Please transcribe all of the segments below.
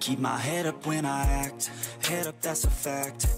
Keep my head up when I act. Head up, that's a fact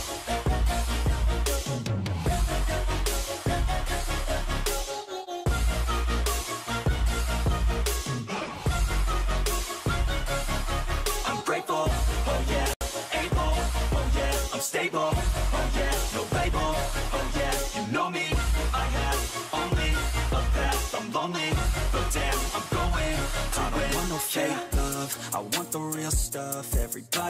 yeah I'm oh yeah No label, oh yeah You know me, I have only a path I'm lonely, but damn I'm going. To I don't want no fake love. I want the real stuff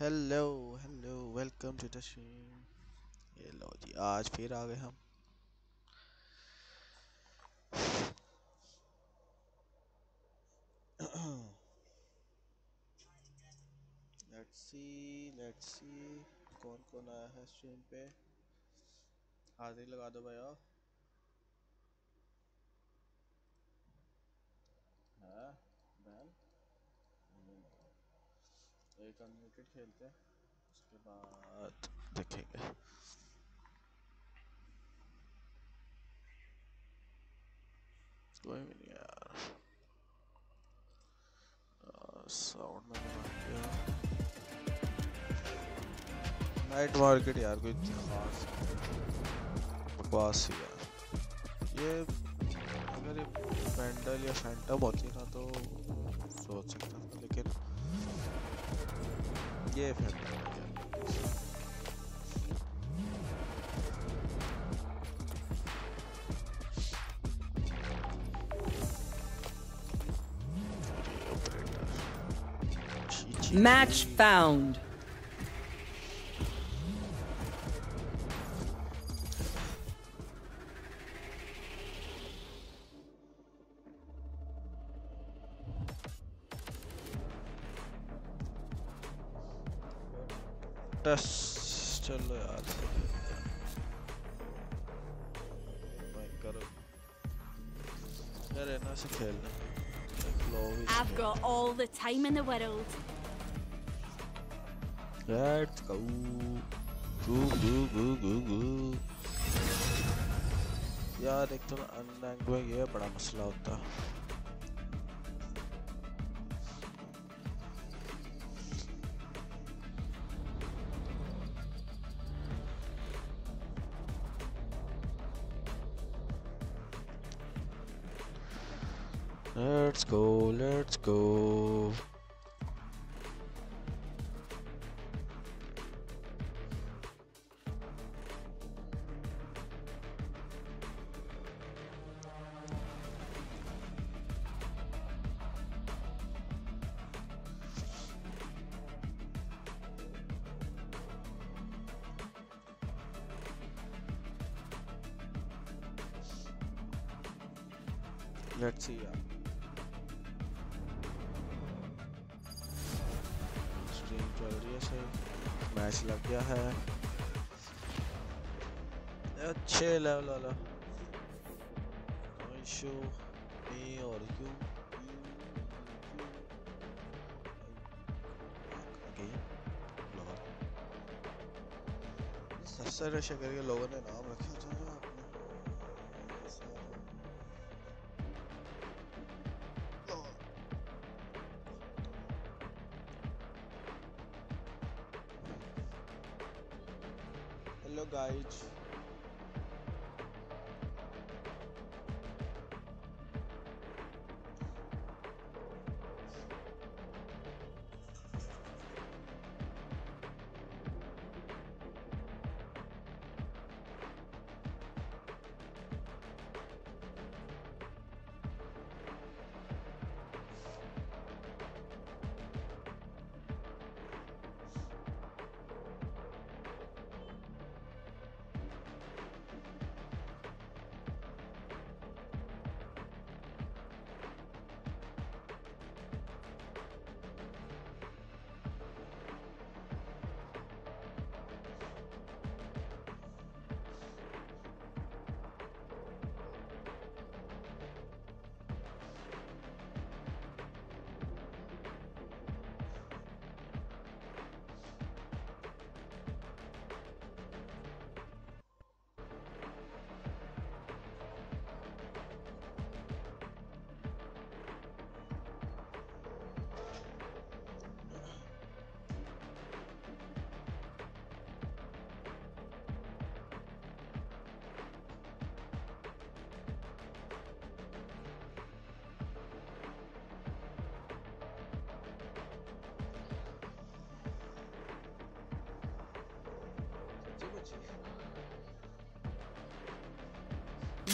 Hello hello welcome to the stream ये लो जी, आज फिर आ गए हम। Let's see let's see कौन कौन आया है स्ट्रीम पे? हाजिरी लगा दो भैया। हाँ बहन? एक अनलिमिटेड खेलते हैं, उसके बाद देखेंगे। कोई भी नहीं यार। साउंड किया। नाइट मार्केट यार, कोई खास बकवास ही यार। ये अगर ये पेंडल या फैंटम होती ना तो सोच सकता था, लेकिन him. Match found. टेस्ट चलो यार मैं करो यार इतना से खेलना एक लो भी I've got all the time in the world. Let's go. Go, go, go, go, go. यार एक तो अनलैंग्ड में ये बड़ा मसला होता है Let's go, let's go. Level वाला नो इशू मी और यू सस्ता रश करके लोगों ने नाम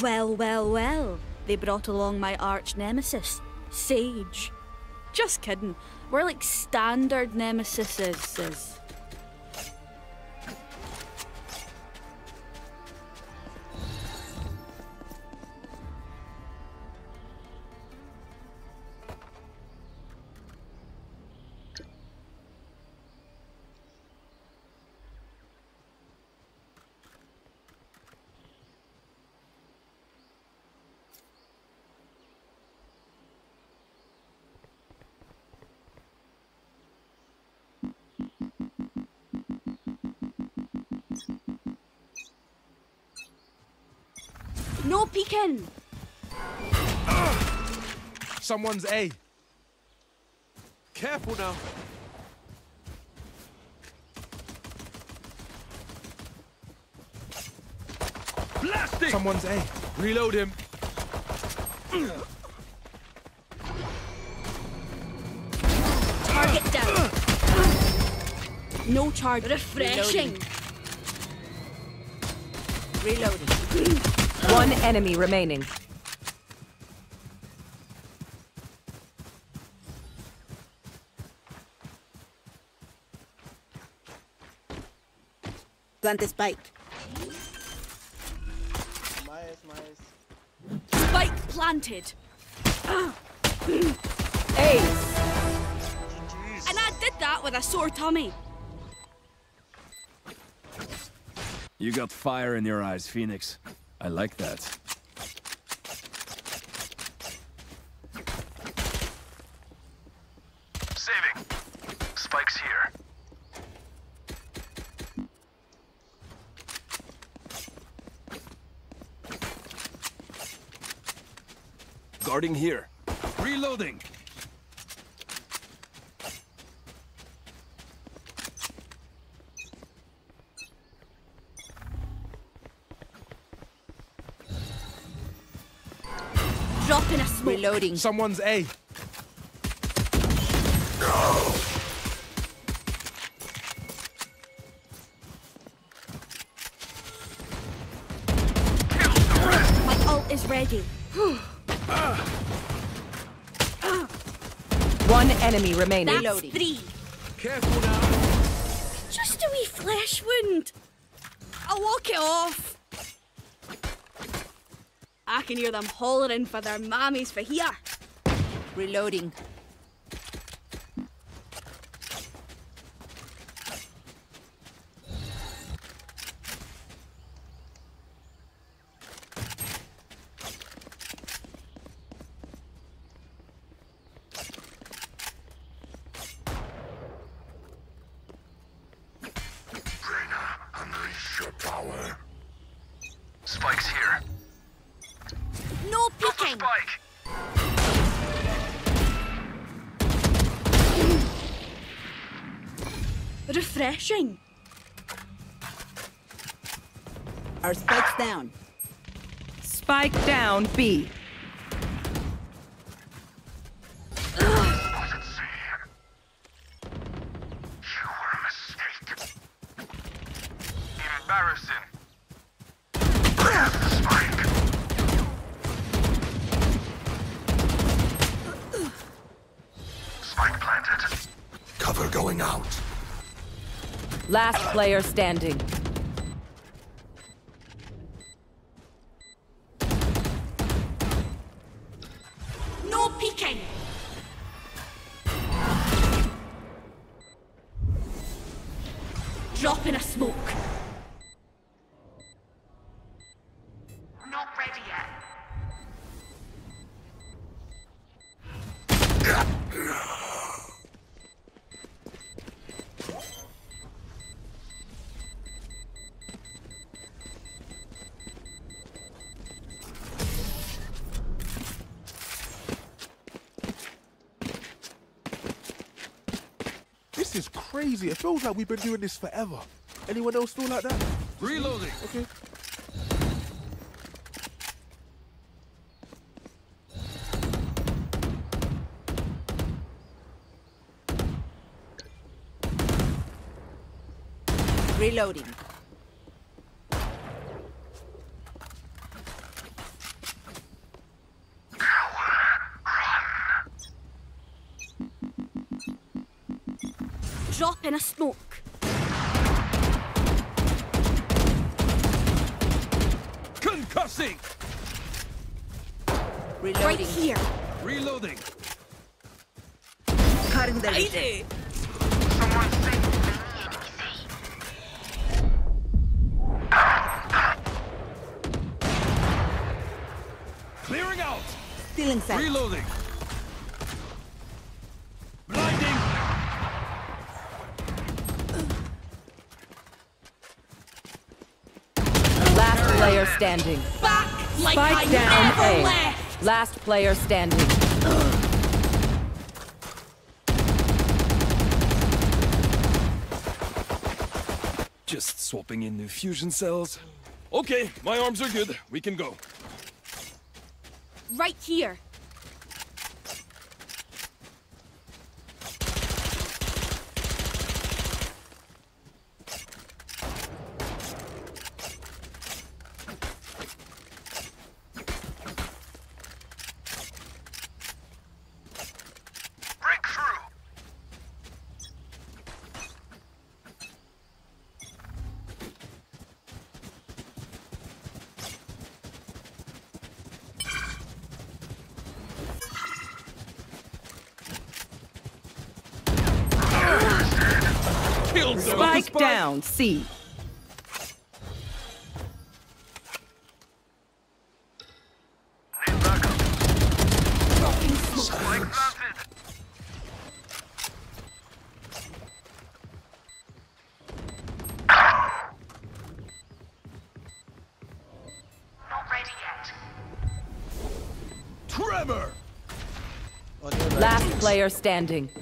Well, well, well. They brought along my arch nemesis, Sage. Just kidding. We're like standard nemesises. No peeking. Someone's A. Careful now. Blasting! Someone's A. Reload him. Target down. No charge. Refreshing. Reloading. One enemy remaining. Plant the spike. Nice, nice. Spike planted. Ace. And I did that with a sore tummy. You got fire in your eyes, Phoenix. I like that. Saving. Spike's here. Guarding here. Reloading. Reloading. Someone's A. My ult is ready. One enemy remaining. That's Reloading. three. Careful now. Just a wee flesh wound. I'll walk it off. Can hear them hollering for their mammies for here. Reloading. Spike planted. Cover going out. Last player standing. Crazy. It feels like we've been doing this forever. Anyone else feel like that? Reloading. Okay. Reloading. Drop in a smoke. Concussing! Right here. Reloading! Cutting the Righty. Someone say the enemy say. Clearing out! Stealing sight. Reloading! Blinding! Last player standing. Back like I down never A. left. Last player standing. Just swapping in new fusion cells. Okay, my arms are good. We can go. Right here. Break through. Killed them. Spike down C. Need backup. Dropping smoke. Spike planted. Not ready yet. Trevor! Last player standing.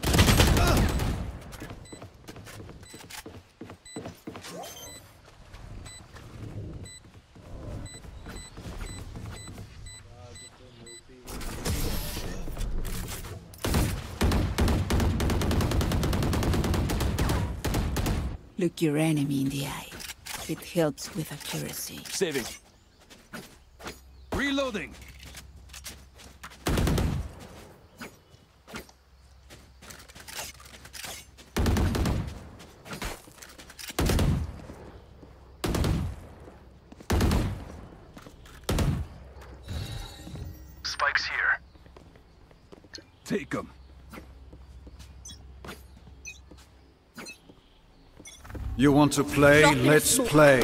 Your enemy in the eye. It helps with accuracy. Saving. Reloading. You want to play? Drop Let's smoke. play.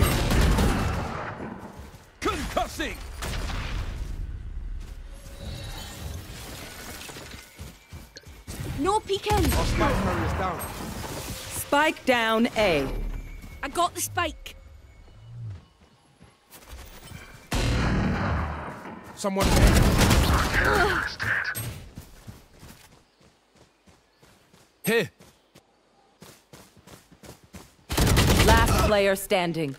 Concussing! No peeking. Spike down A. I got the spike. Someone. Is dead. Hey! Last player standing.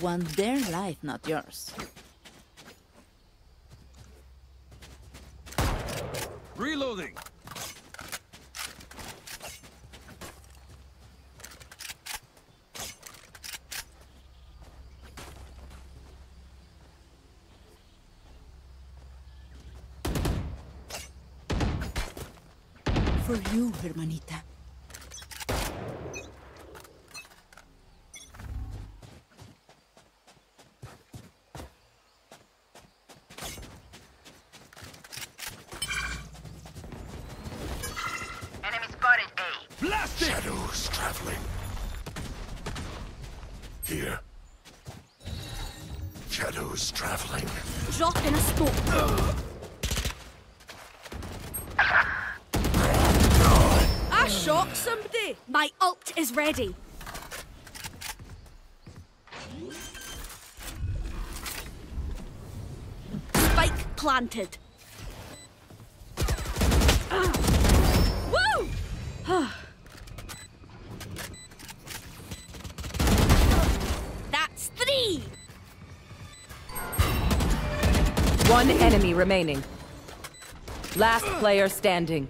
Want their life, not yours. Reloading. For you, hermanita. ready. Spike planted. Woo! That's three! One enemy remaining. Last player standing.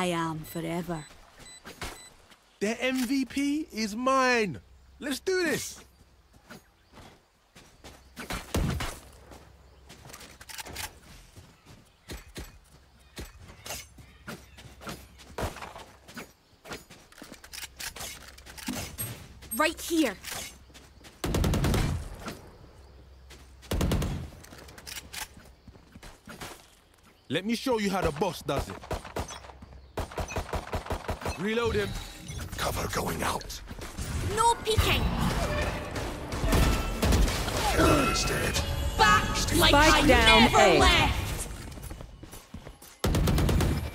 I am forever. The MVP is mine. Let's do this. Right here. Let me show you how the boss does it. Reload him. Cover going out. No peeking. He's dead. Back like Spike I down never A. left.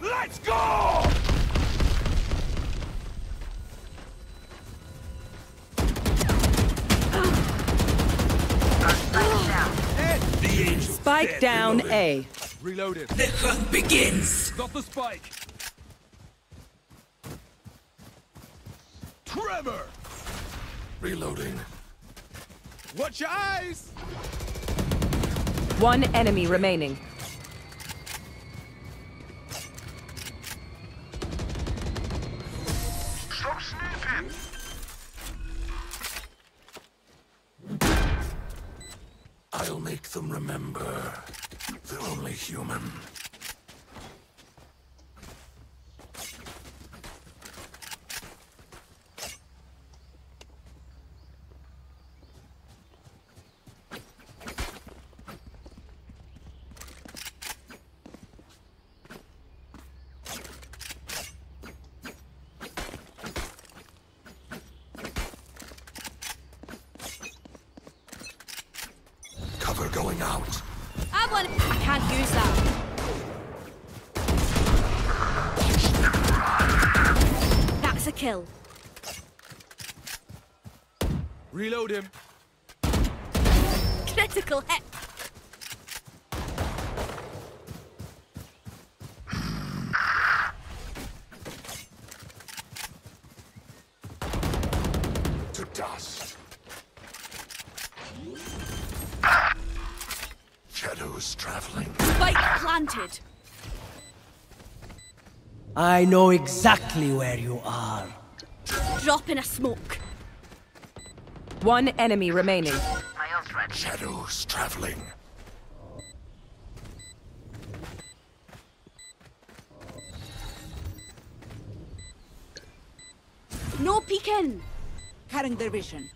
Let's go! Spike down A. Reload him. The hunt begins. Got the spike. Trevor! Reloading. Watch your eyes! One enemy remaining. I know exactly where you are. Drop in a smoke. One enemy remaining. Shadows traveling. No peeking. Cutting their vision.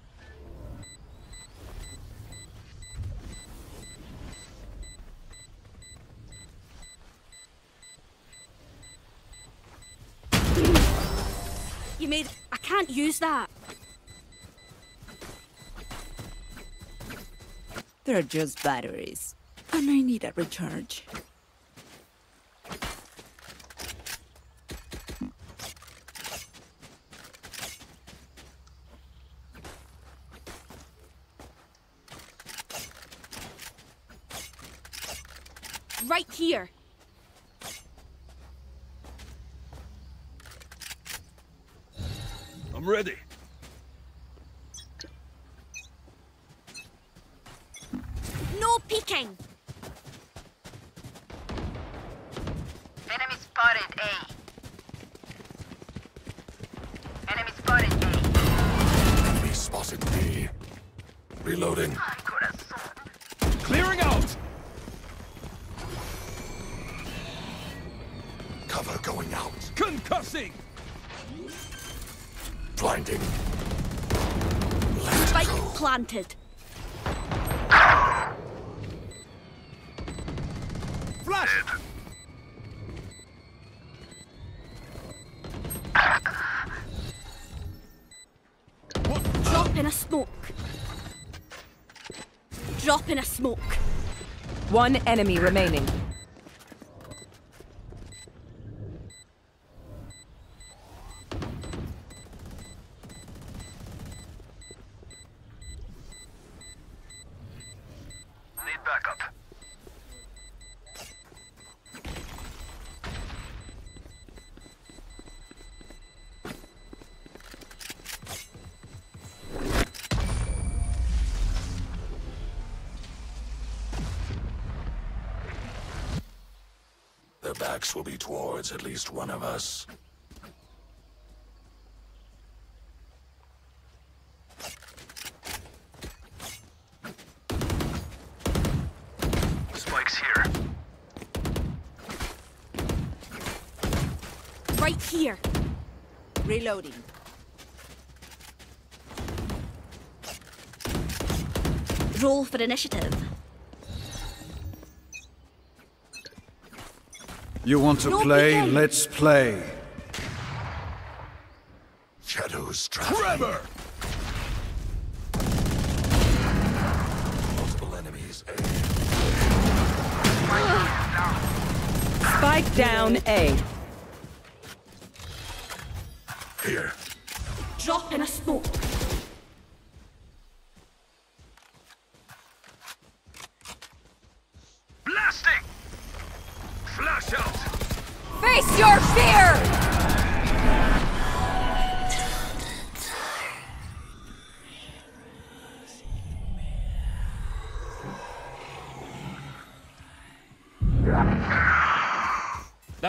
Can't use that. They're just batteries. and I need a recharge. Planted. Flash! Drop in a smoke. Drop in a smoke. One enemy remaining. Their will be towards at least one of us. Spike's here. Right here. Reloading. Roll for initiative. You want to No play? peeking. Let's play. Shadows traveling. Trevor! Multiple enemies. A. Spike down A.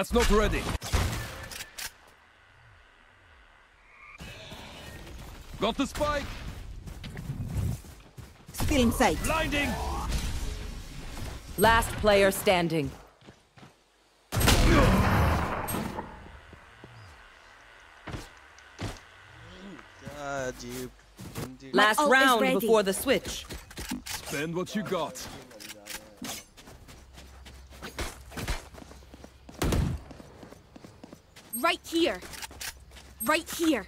That's not ready. Got the spike. Still in sight. Blinding. Last player standing. Last round before the switch. Spend what you got. Here. Right here.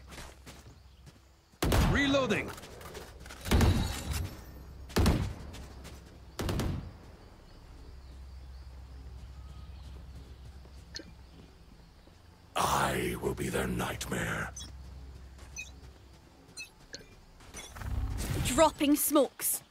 Reloading. I will be their nightmare. Dropping smokes.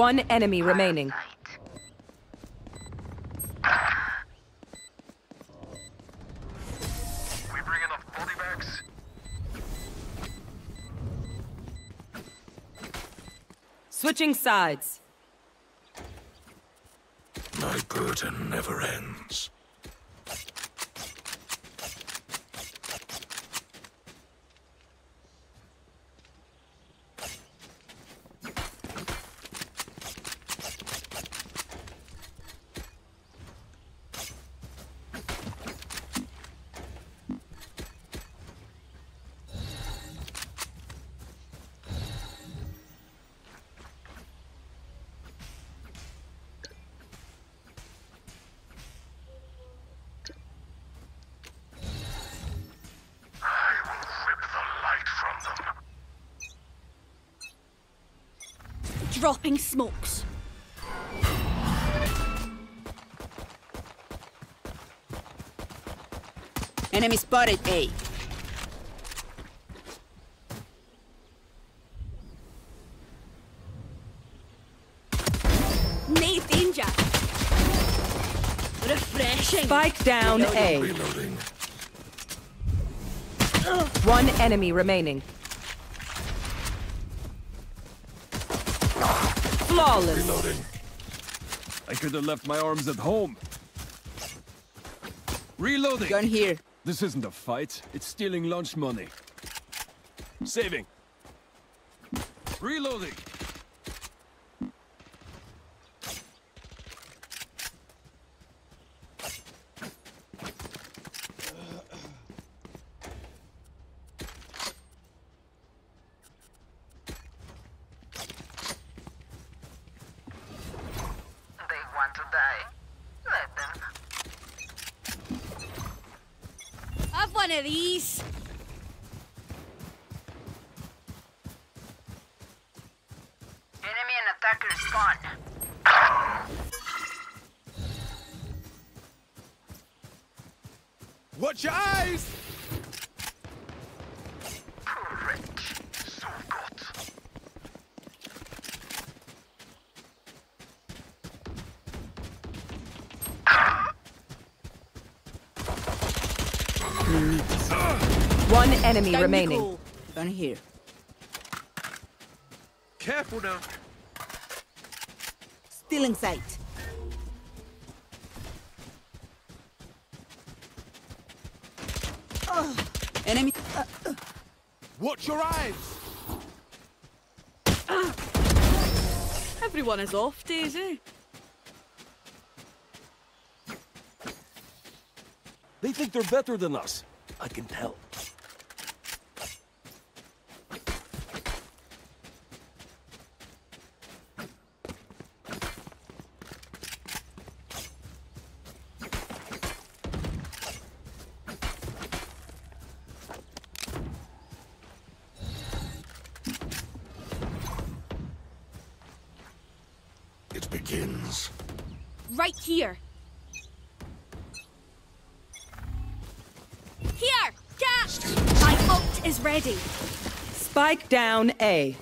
One enemy remaining. We bring enough body bags? Switching sides. My burden never ends. Dropping smokes. Enemy spotted A. No danger. Refreshing. Spike down A. Reloading. One enemy remaining. Flawless. Reloading. I could have left my arms at home. Reloading. Gun here. This isn't a fight. It's stealing lunch money. Saving. Reloading. die. Let them. Have one of these. Enemy and attacker spawn. Watch your eyes! So got. We need this. One enemy Down remaining. Nicole. Gun here. Careful now. Still in sight. Ugh. Enemy. uh, uh. Watch your eyes! Everyone is off, Daisy. They think they're better than us. I can tell. It begins. Right here. Here! Catch! My ult is ready. Spike down A.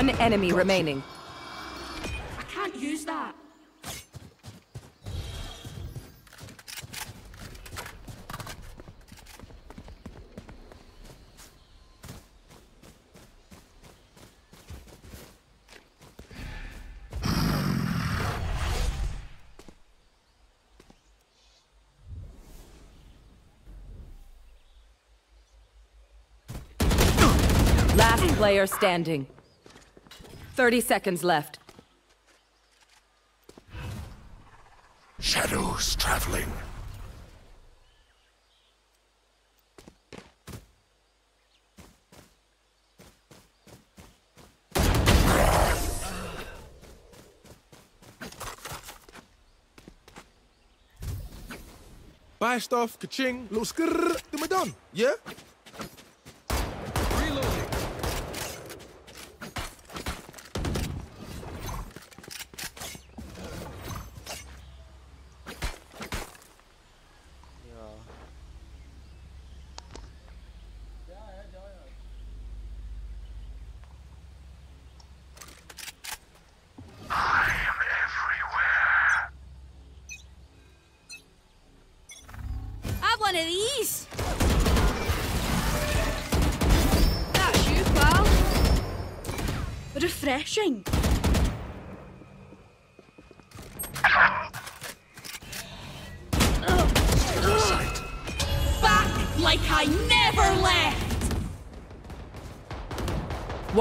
One enemy remaining. I can't use that. Last player standing. 30 seconds left. Shadows traveling. Buy stuff, ka-ching, little skrrr, then. Yeah?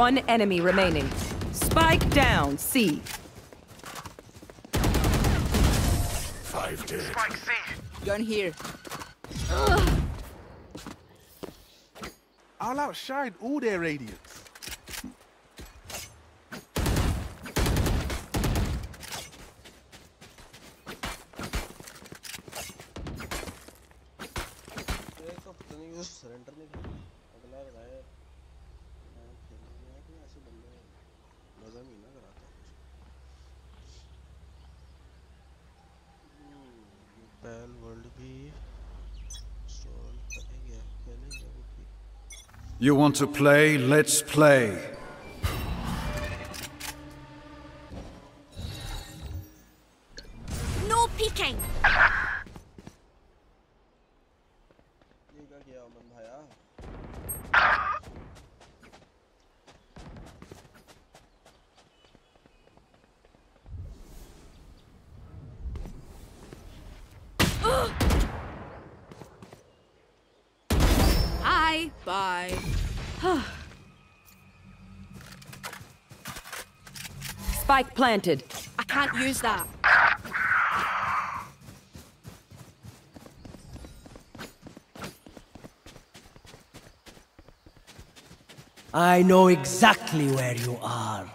One enemy remaining. Spike down C. Five dead. Spike C. Gun here. I'll outshine all their radiance. You want to play? Let's play. No peeking! Bye. Spike planted. I can't use that. I know exactly where you are.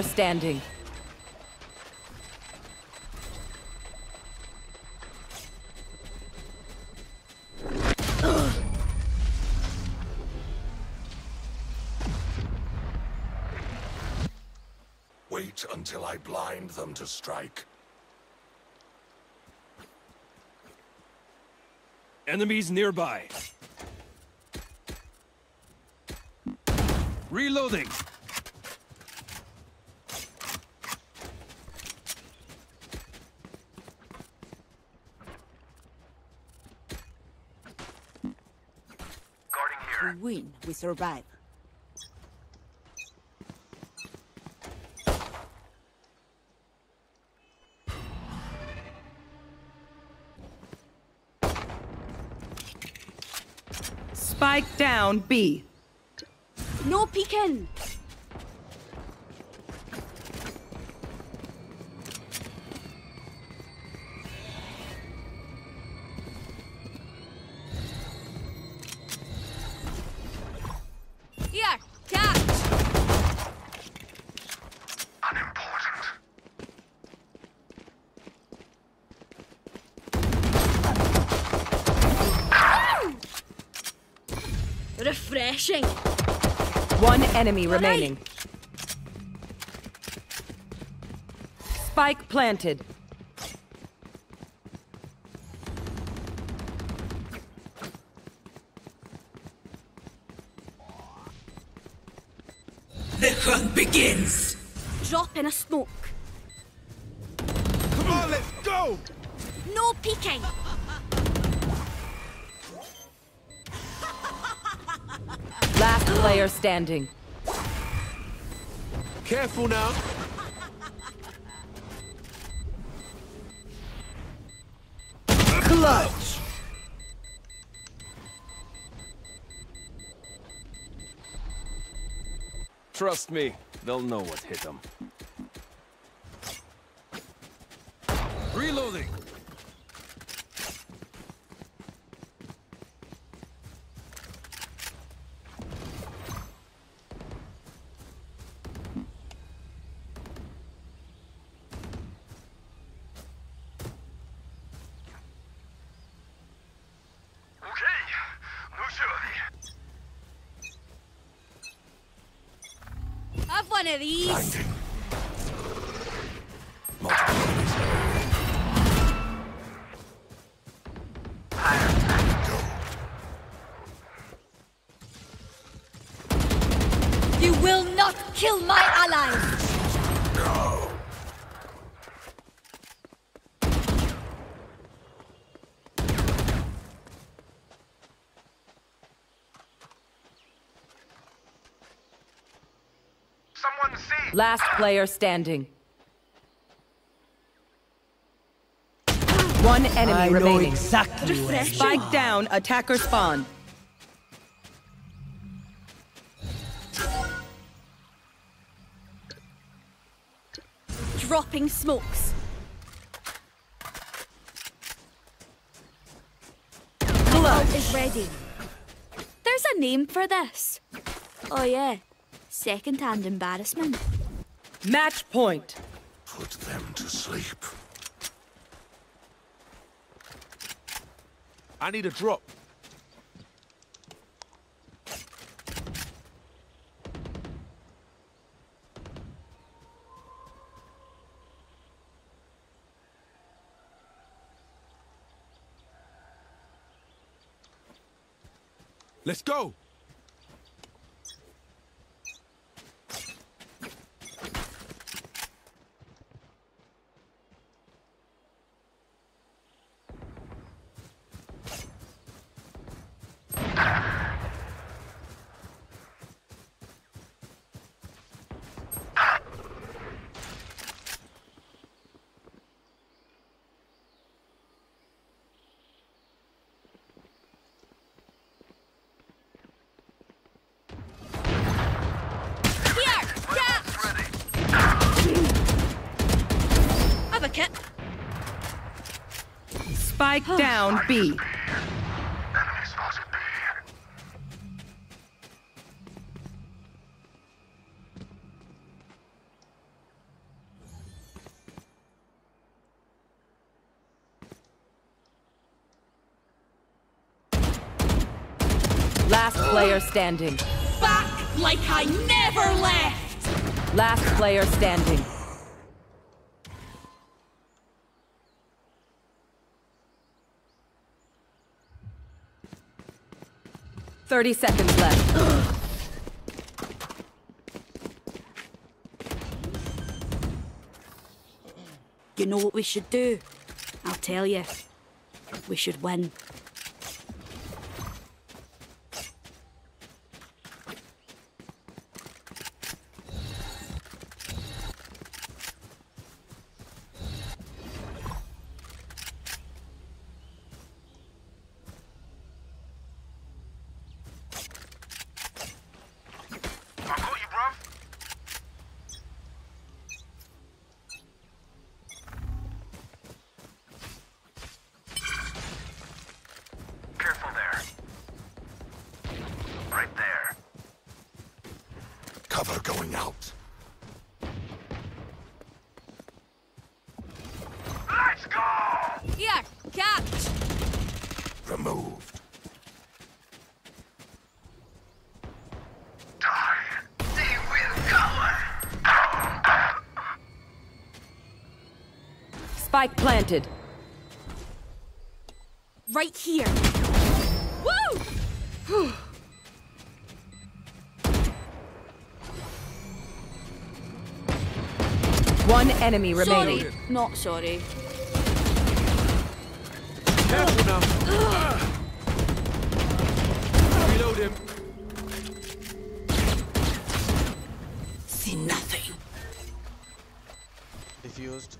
Player standing. Wait until I blind them to strike. Enemies nearby. Reloading. Guarding here. We win, we survive. Spike down B. No peeking. Enemy Alright. remaining. Spike planted. The hunt begins! Drop in a smoke. Come on, let's go! No peeking. Last player standing. Careful now. Clutch. Trust me, they'll know what hit them. Reloading. Okej, nu kör vi. Have one of these. Blinding. Multiple enemies there. You will not kill my allies. Someone see. Last player standing. One enemy I know remaining. exactly where you Spike are. down, attacker spawn. Dropping smokes. Ult is ready. There's a name for this. Oh yeah, second-hand embarrassment. Match point. Put them to sleep. I need a drop. Let's go. Spike down B. Enemy spotted B. Last player standing. Back like I never left! Last player standing. Thirty seconds left. You know what we should do? I'll tell you. We should win. I got you, bruv. Careful there. Right there. Cover going out. Let's go! Here, catch! Removed. Die. They will cover. Spike planted. Right here. Woo! One enemy remaining. Sorry, not sorry. Careful now. Reload him. See nothing. Defused.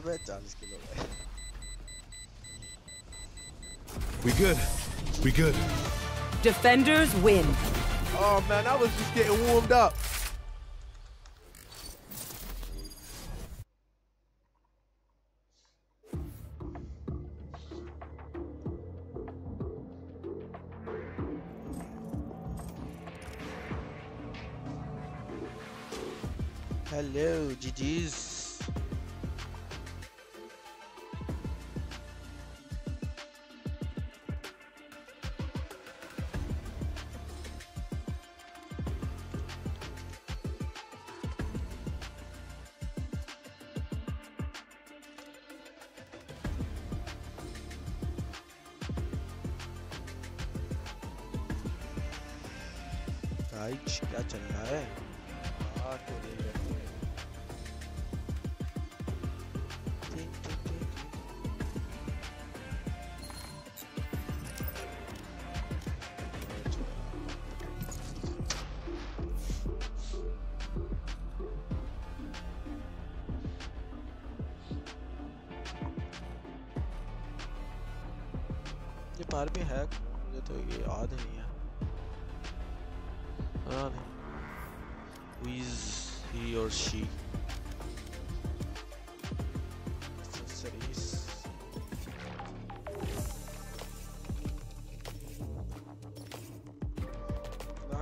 I. We good. We good. Defenders win. Oh man, I was just getting warmed up. Hello, GG's.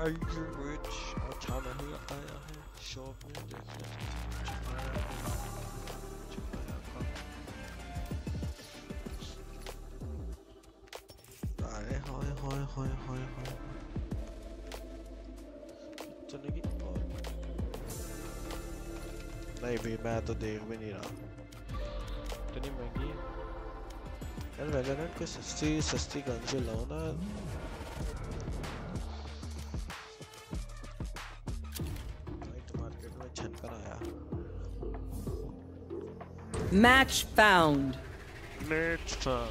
Language अच्छा नहीं आया है shop में है कहाँ आए हाय हाय हाय हाय हाय चलेगी और नहीं भी मैं तो देख भी नहीं रहा इतनी महँगी है यार वैलोरेंट कोई सस्ती सस्ती गन से लो ना Match found. Let's try.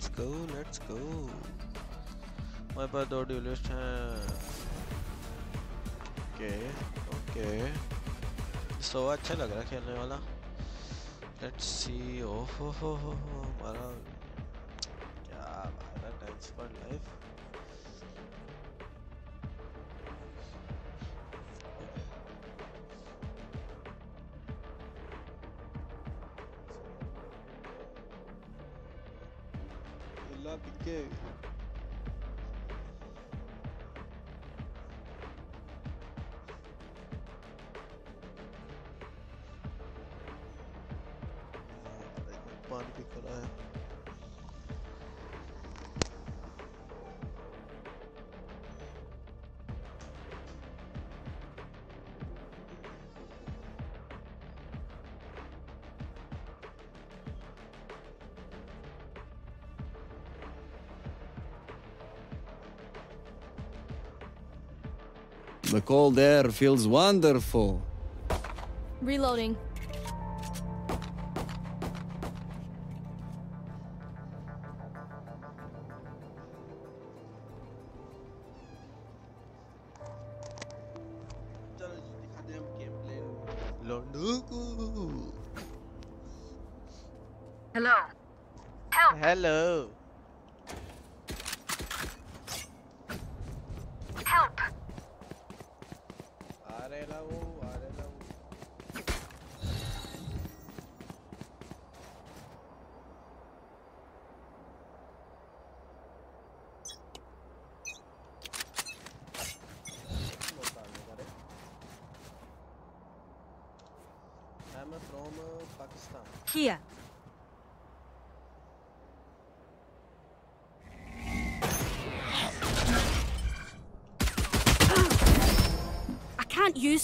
Let's go, let's go. हमारे पास दो ड्यूलिस्ट हैं. Okay, okay. सो अच्छा लग रहा खेलने वाला. Let's see. ओहो हो हो हमारा क्या है times for life. Illa pique. पानी The cold air feels wonderful. Reloading.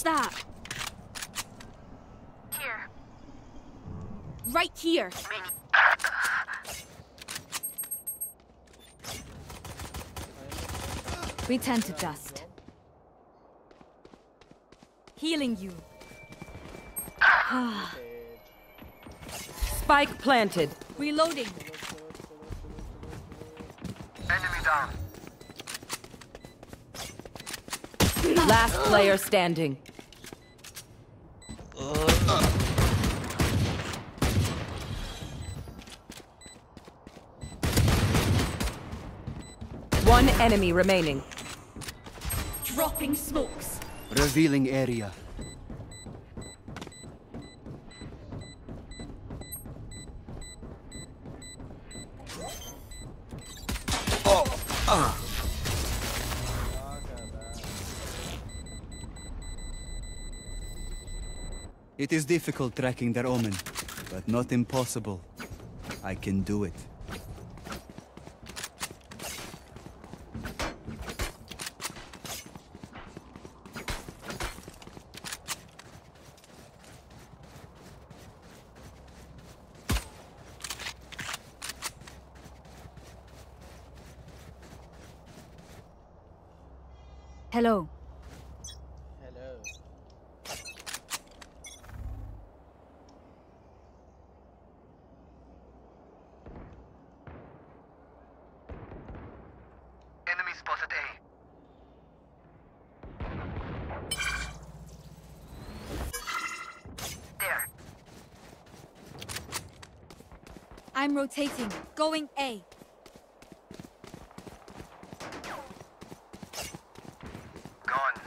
That. Here. Right here. We tend to dust. Healing you. Ah. Spike planted. Reloading. Enemy down. Last player standing. One enemy remaining. Dropping smokes. Revealing area. It is difficult tracking their omen, but not impossible. I can do it. Hello. Hello. Enemy spotted A. There. I'm rotating. Going A. Gone.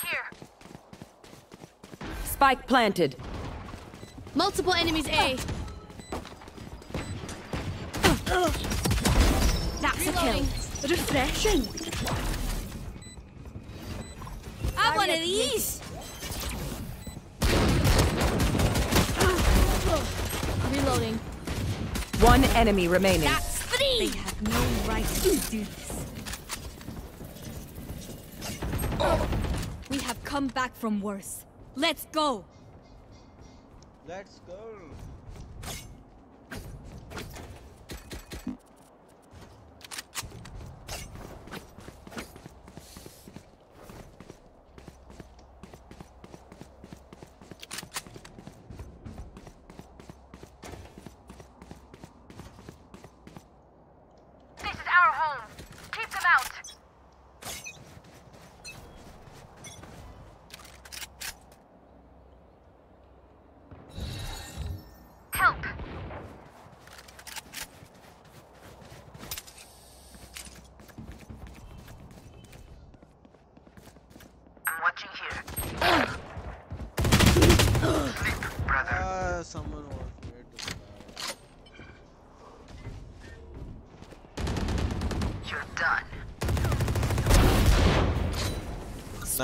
Here. Spike planted. Multiple enemies A. That's a kill. Refreshing. I want one of these. Reloading. One enemy remaining. That's three. They have no right to do this. We have come back from worse. Let's go. Let's go. out. Help. I'm watching here. Sleep, brother. Ah, someone wants me to You're done.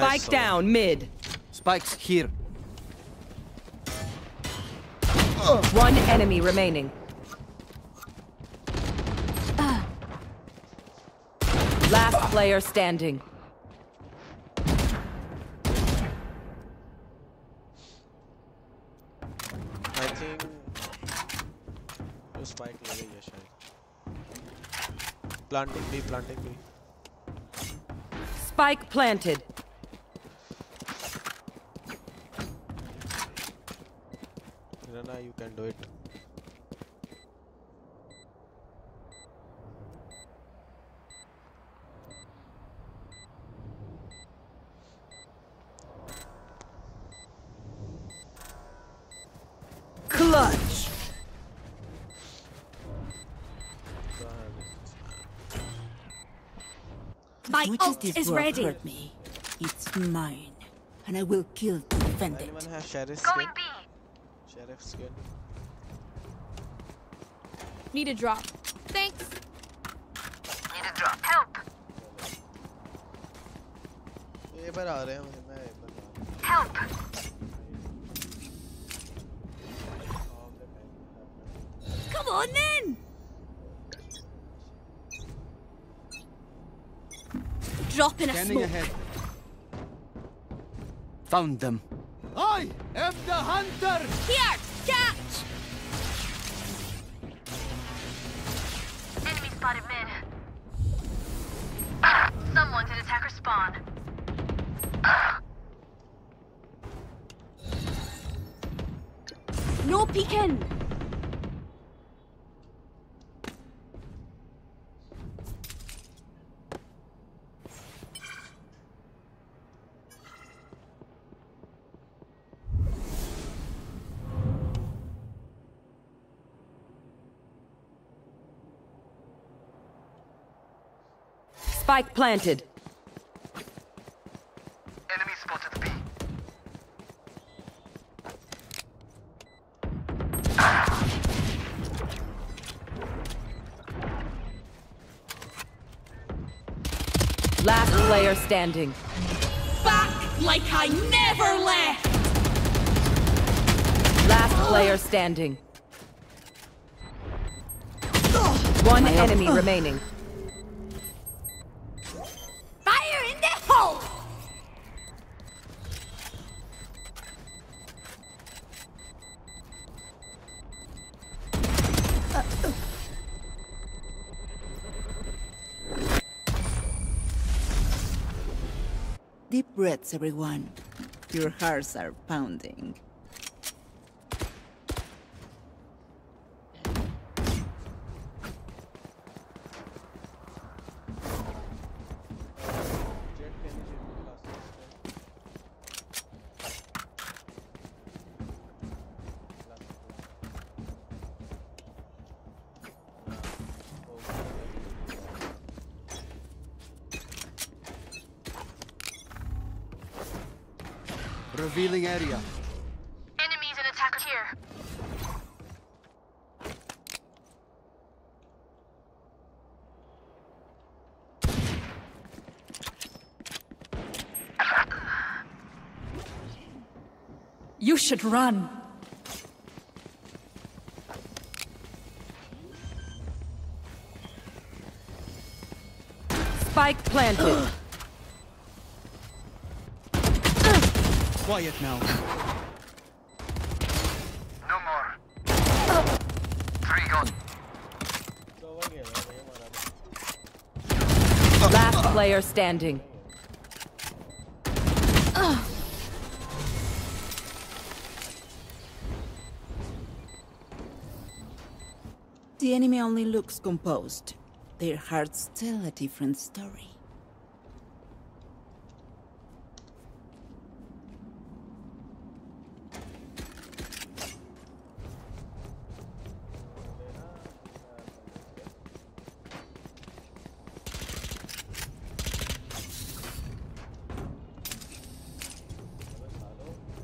Spike Sola. down mid. Spikes here. One enemy remaining. Last player standing. I think वो spike ले गई है शायद planting B planting B Spike planted. It's is ready. Hurt me. It's mine, and I will kill to defend Anyone it. Anyone sheriff's Going gun? B. Sheriff's. Need a drop. Thanks. Need a drop. Help. Help. Scanning smoke. ahead. Found them. I am the hunter! Here, catch. Spike planted. Enemy spotted B. Last player standing. Back like I never left. Last player standing. One enemy remaining. Deep breaths, everyone. Your hearts are pounding. should run. Spike planted. Quiet now. No more. Three gone. Last player standing. Only looks composed. Their hearts tell a different story.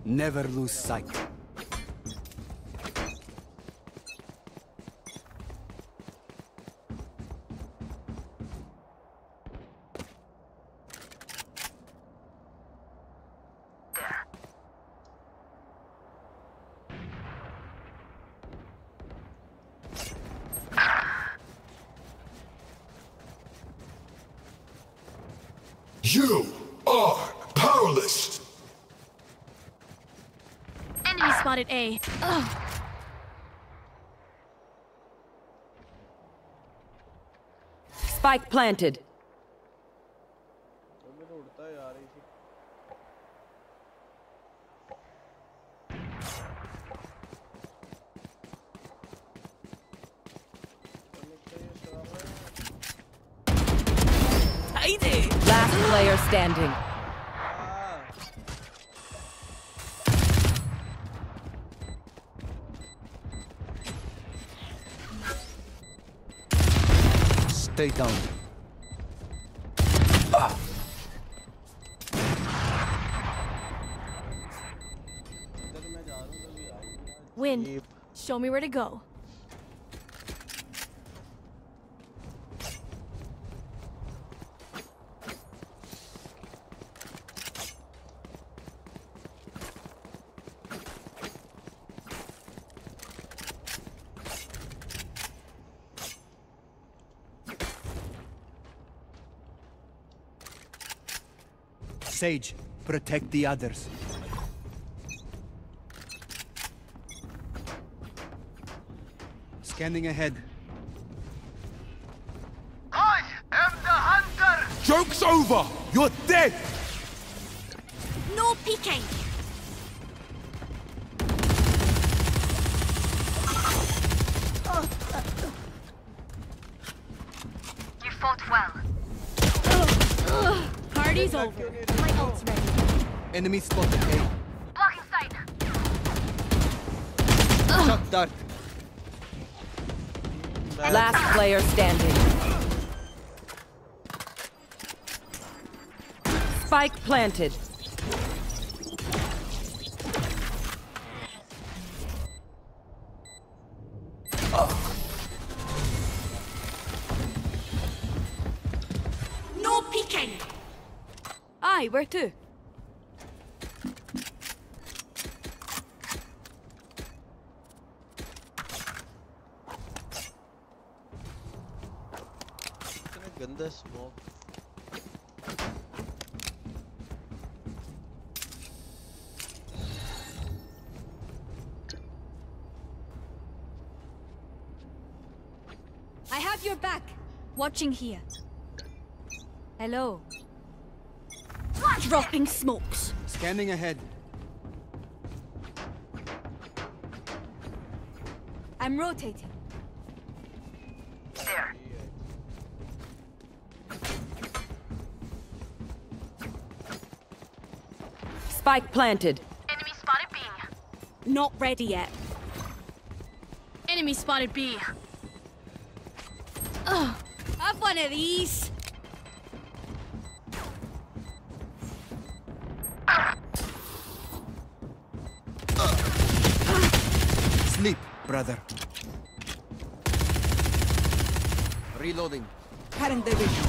Never lose sight. You are powerless. Enemy spotted A. Ugh. Spike planted. Last player standing. Stay down. Me where to go. Sage, protect the others. Scanning ahead. I am the hunter! Joke's over! You're dead! No peeking. You fought well. Party's over. My ult's ready. Enemy spotted A. Blocking sight. Shock dart. Last player standing. Spike planted. No peeking. Aye, where to? Watching here. Hello. Dropping smokes. Scanning ahead. I'm rotating. There. Spike planted. Enemy spotted B. Not ready yet. Enemy spotted B. Ugh. Have one of these. Sleep, brother. Reloading. Current division.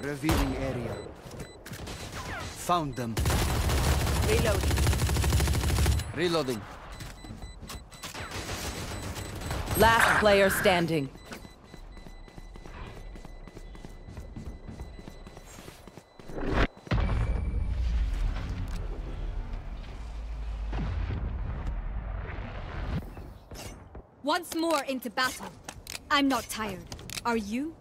Revealing area. Found them. Reloading. Reloading. Last player standing. More into battle. I'm not tired. Are you?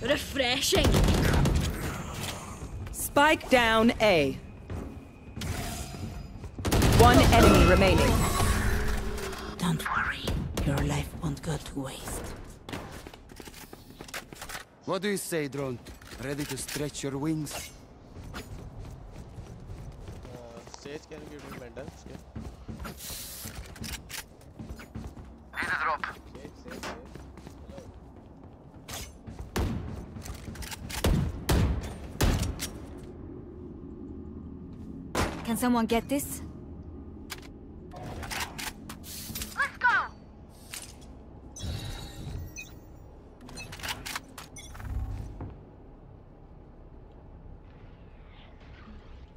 Refreshing. Spike down A. One enemy remaining. Don't worry. Your life won't go to waste. What do you say, drone? Ready to stretch your wings? Someone get this? Let's go.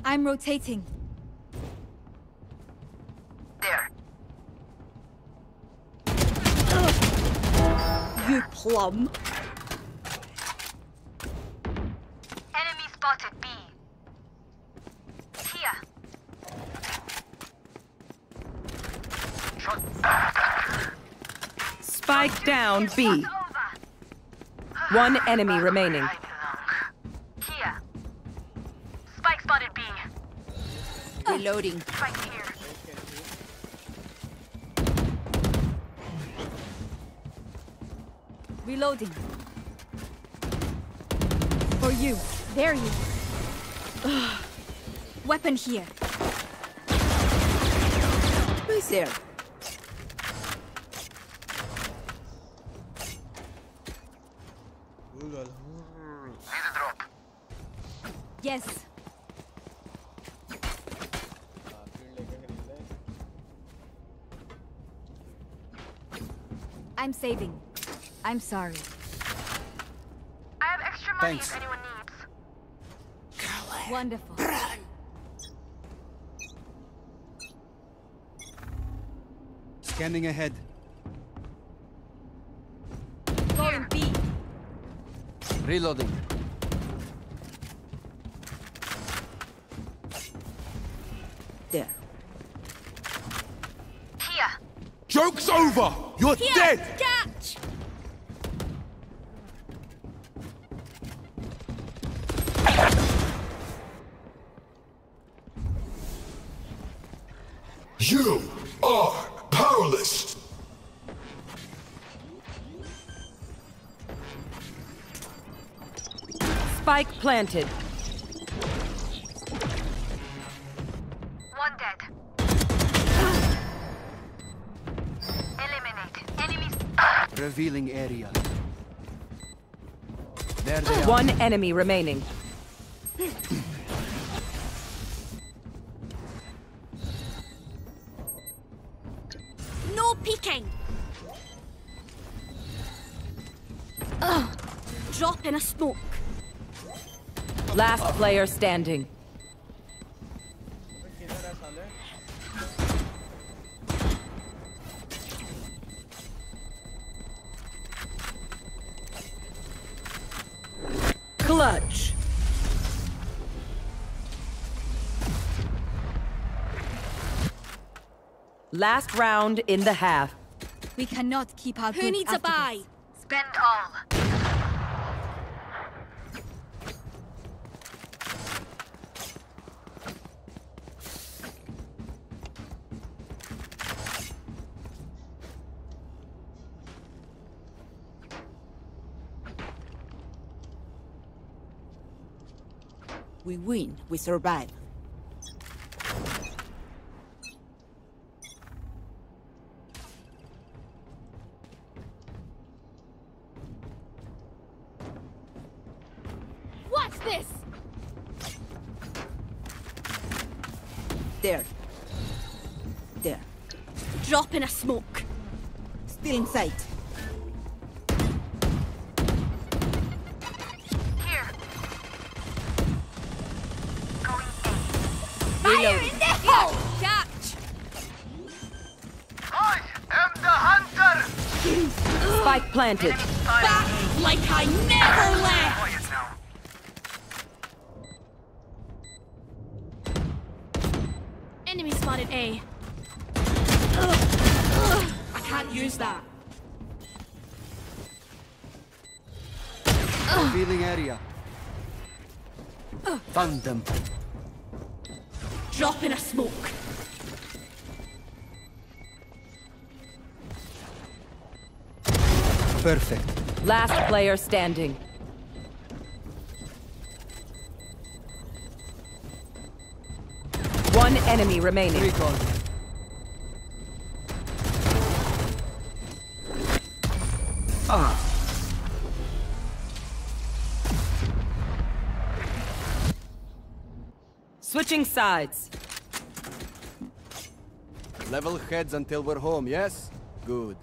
I'm rotating. There. You plum. Enemy spotted B. Here. Spike down B. One enemy remaining. Here. Spike spotted B. Reloading. Spike here. Reloading. For you. There you. Ugh. Weapon here. Who's there? I'm saving. I'm sorry. I have extra money Thanks. if anyone needs. Wonderful. Scanning ahead. Going B. Reloading. There. Here. Joke's over! You're Here, dead! catch. You are powerless. Spike planted. Revealing area. There they are. One enemy remaining. No peeking. Ugh. Drop in a smoke. Last player standing. Last round in the half. We cannot keep our Who good needs a buy? this. Spend all. We win. We survive. Planted. Back like I never left. Enemy spotted A. I can't use that. Revealing area. Found them. Drop in a smoke. Perfect. Last player standing. One enemy remaining. Recon. Ah. Switching sides. Level heads until we're home, yes? Good.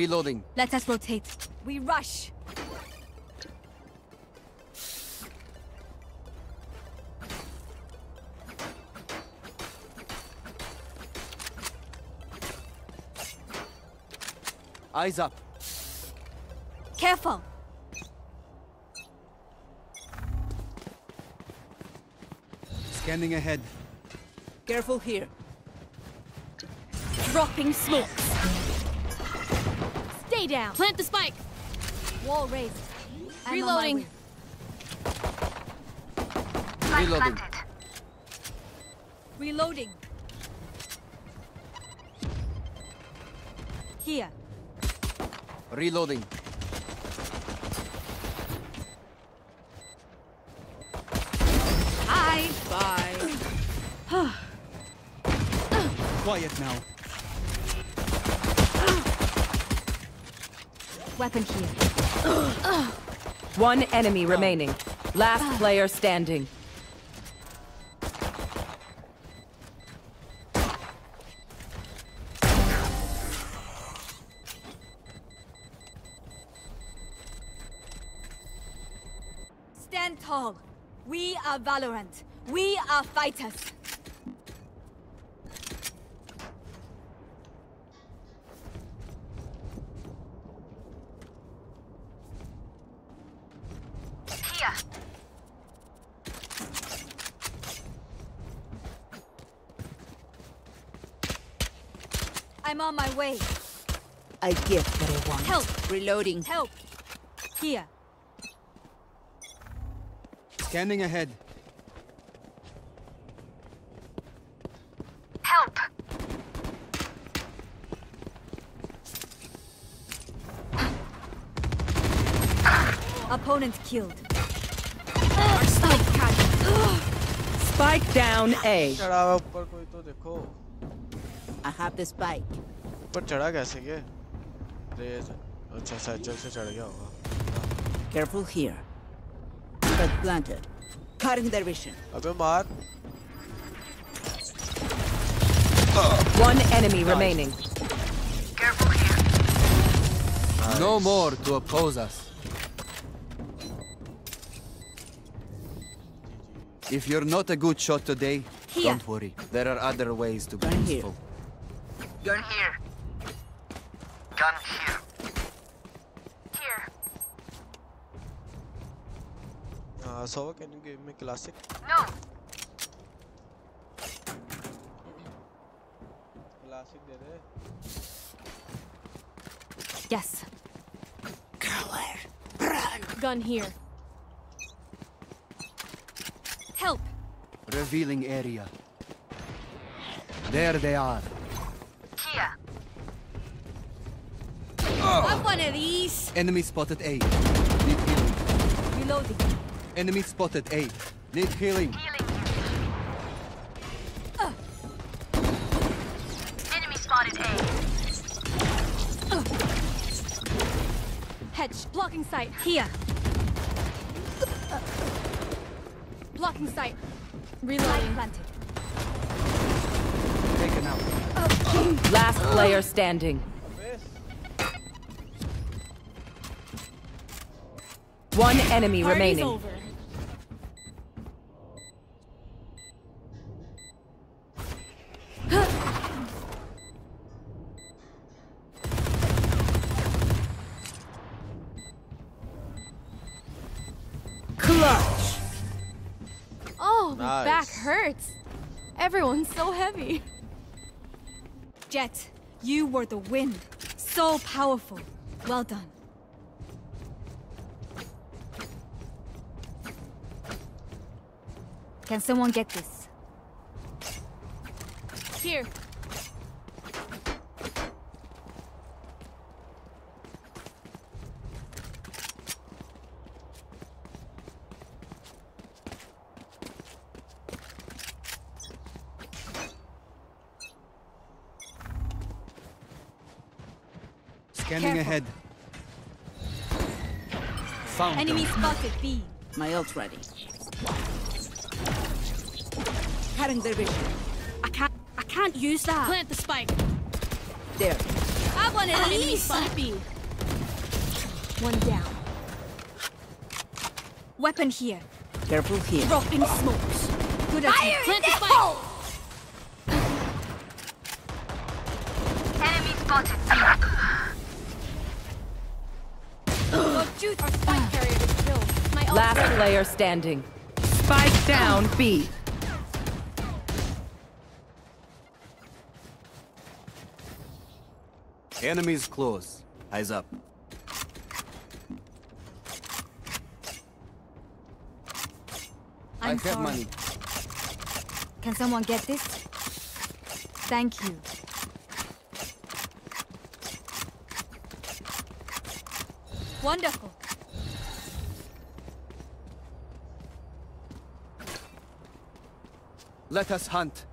Reloading. Let us rotate. We rush. Eyes up. Careful. Scanning ahead. Careful here. Dropping smokes. Stay down. Plant the spike. Wall raised. I'm Reloading. Reloading. Reloading. Here. Reloading. Hi. Bye. Quiet now. Weapon here. One enemy remaining. Last ah. player standing. Stand tall. We are Valorant. We are fighters. way. I get what I want. Help! Reloading. Help! Here. Scanning ahead. Help! Opponent killed. Our spike cut. Spike down A. I have the spike. ऊपर चढ़ा कैसे ये raise अच्छा satchel से चढ़ गया होगा Careful here. But planted. Cutting their vision. अबे मार One enemy remaining. Careful here. No more to oppose us. If you're not a good shot today, Here. don't worry. There are other ways to be Gun here. useful. Gun here. Sova, can you give me classic? No. Classic दे दे Yes. Gun here. Help. Revealing area. There they are. Here. Have one of these. Enemy spotted A. Reloading. Enemy spotted A. Need healing. Healing you. Enemy spotted A. Hedge. Blocking sight. Here. Blocking sight. Reloading. Planted. Taken out. Last player standing. One enemy Party's remaining. over. Were the wind. So powerful. Well done. Can someone get this? Here. Scanning Careful. ahead. Found them. Enemy spotted B. My ult's ready. Cutting their vision. I can't. I can't use that. Plant the spike. There. I want Enemy Elise. spotted B. One down. Weapon here. Careful here. Dropping smokes. Good at Fire Plant the spike. Enemy spotted. Oh, shoot. Our spike carrier is killed. My ult Last ready. Player standing. Spike down B. Enemies close. Eyes up. I'm I have sorry. money. Can someone get this? Thank you. Wonderful. Let us hunt.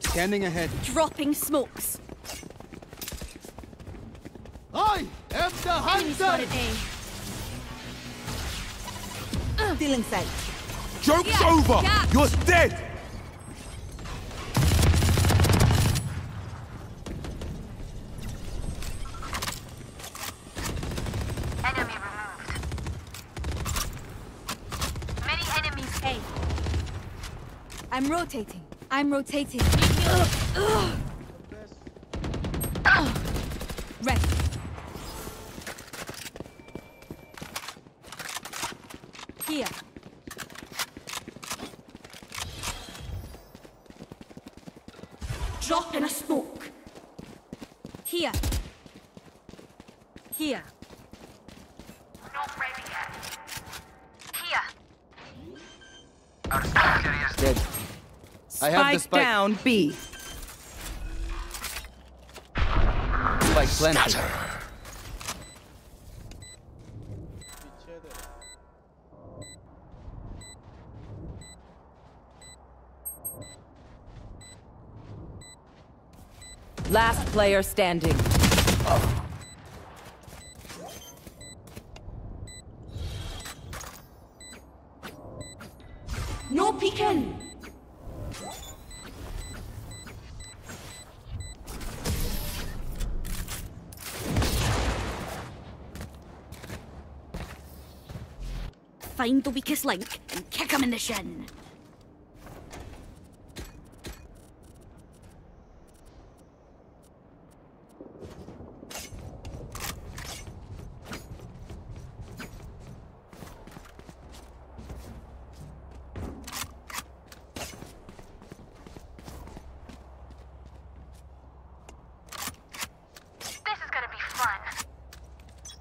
Scanning ahead. Dropping smokes. I am the A. Still sight. Joke's Yeah, over! yeah. You're dead! Enemy removed. Many enemies A. I'm rotating. I'm rotating. Red. Here. Drop in a smoke. Here. Here. Not ready yet. Here. Dead. I have the Spike spike. down B. Spike planted. Last player standing. No Find the weakest link and kick him in the shin. This is gonna be fun.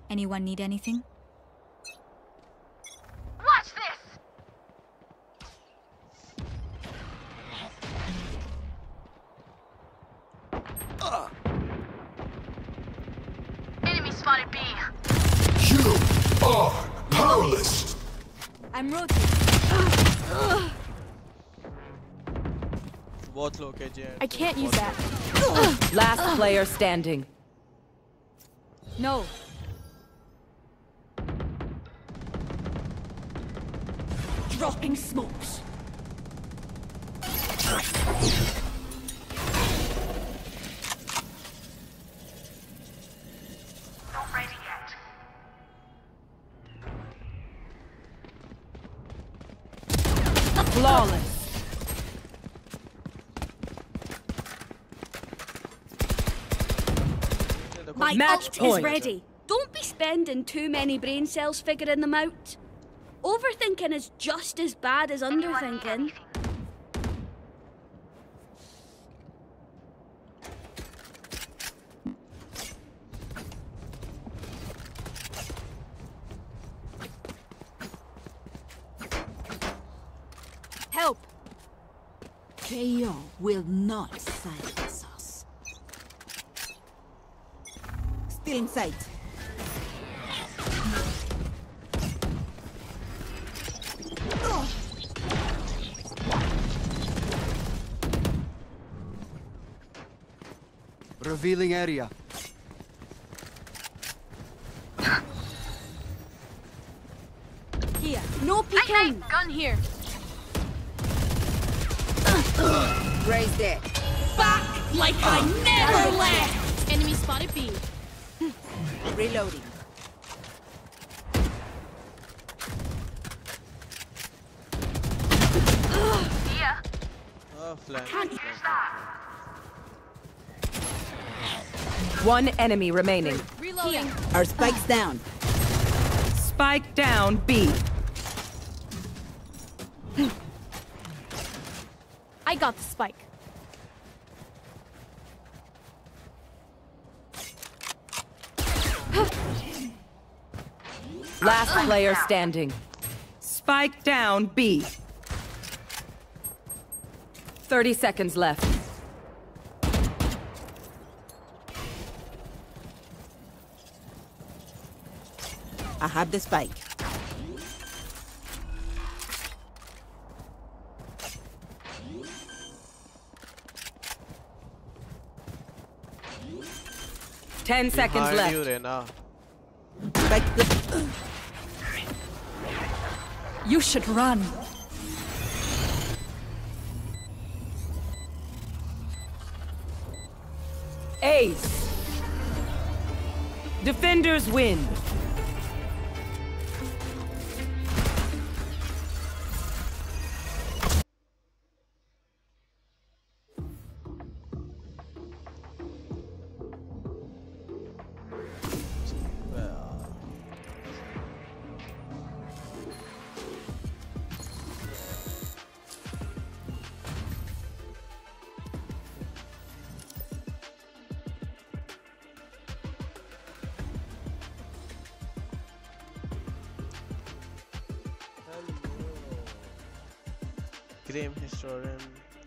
Anyone need anything? I can't use that. Last player standing. No. Match point. is ready. Don't be spending too many brain cells figuring them out. Overthinking is just as bad as underthinking. Help! KAY/O will not silence us. Still in sight. Revealing area. Here, no peeking! Gun here. Raise there. Back like I ah. never left! Enemy spotted B. Reloading. Here. Oh, flank. Can't- flank. One enemy remaining. Reloading. Our spike's down. Spike down B. I got the spike. Last player standing. Spike down B. 30 seconds left. I have the spike. Ten seconds left. you, Reyna. Spike the You should run. Ace. Defenders win.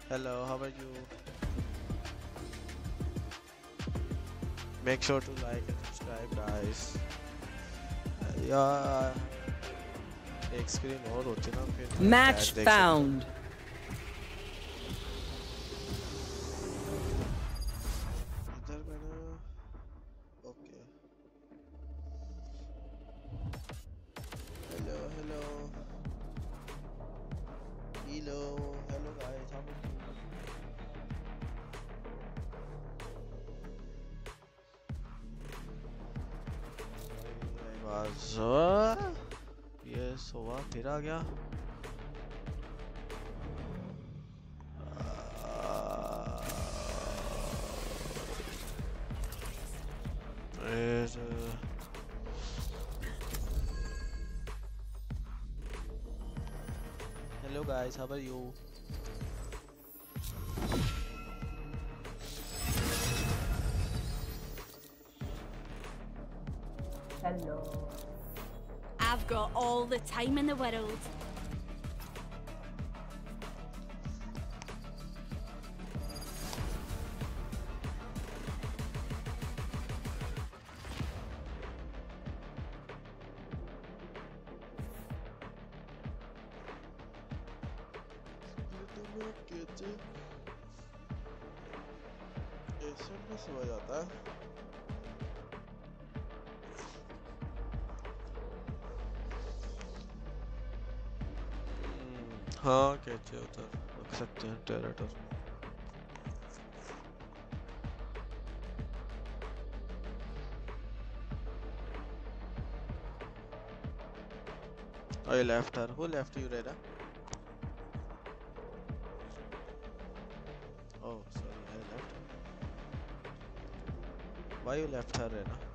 Hello, how are you? Make sure to like and subscribe, guys. या एक screen और होती ना फिर Match chat guys, how are you? Hello. I've got all the time in the world. accept the narrative. I left her. Who left you, Reda? Oh, sorry, I left her. Why you left her, Reda?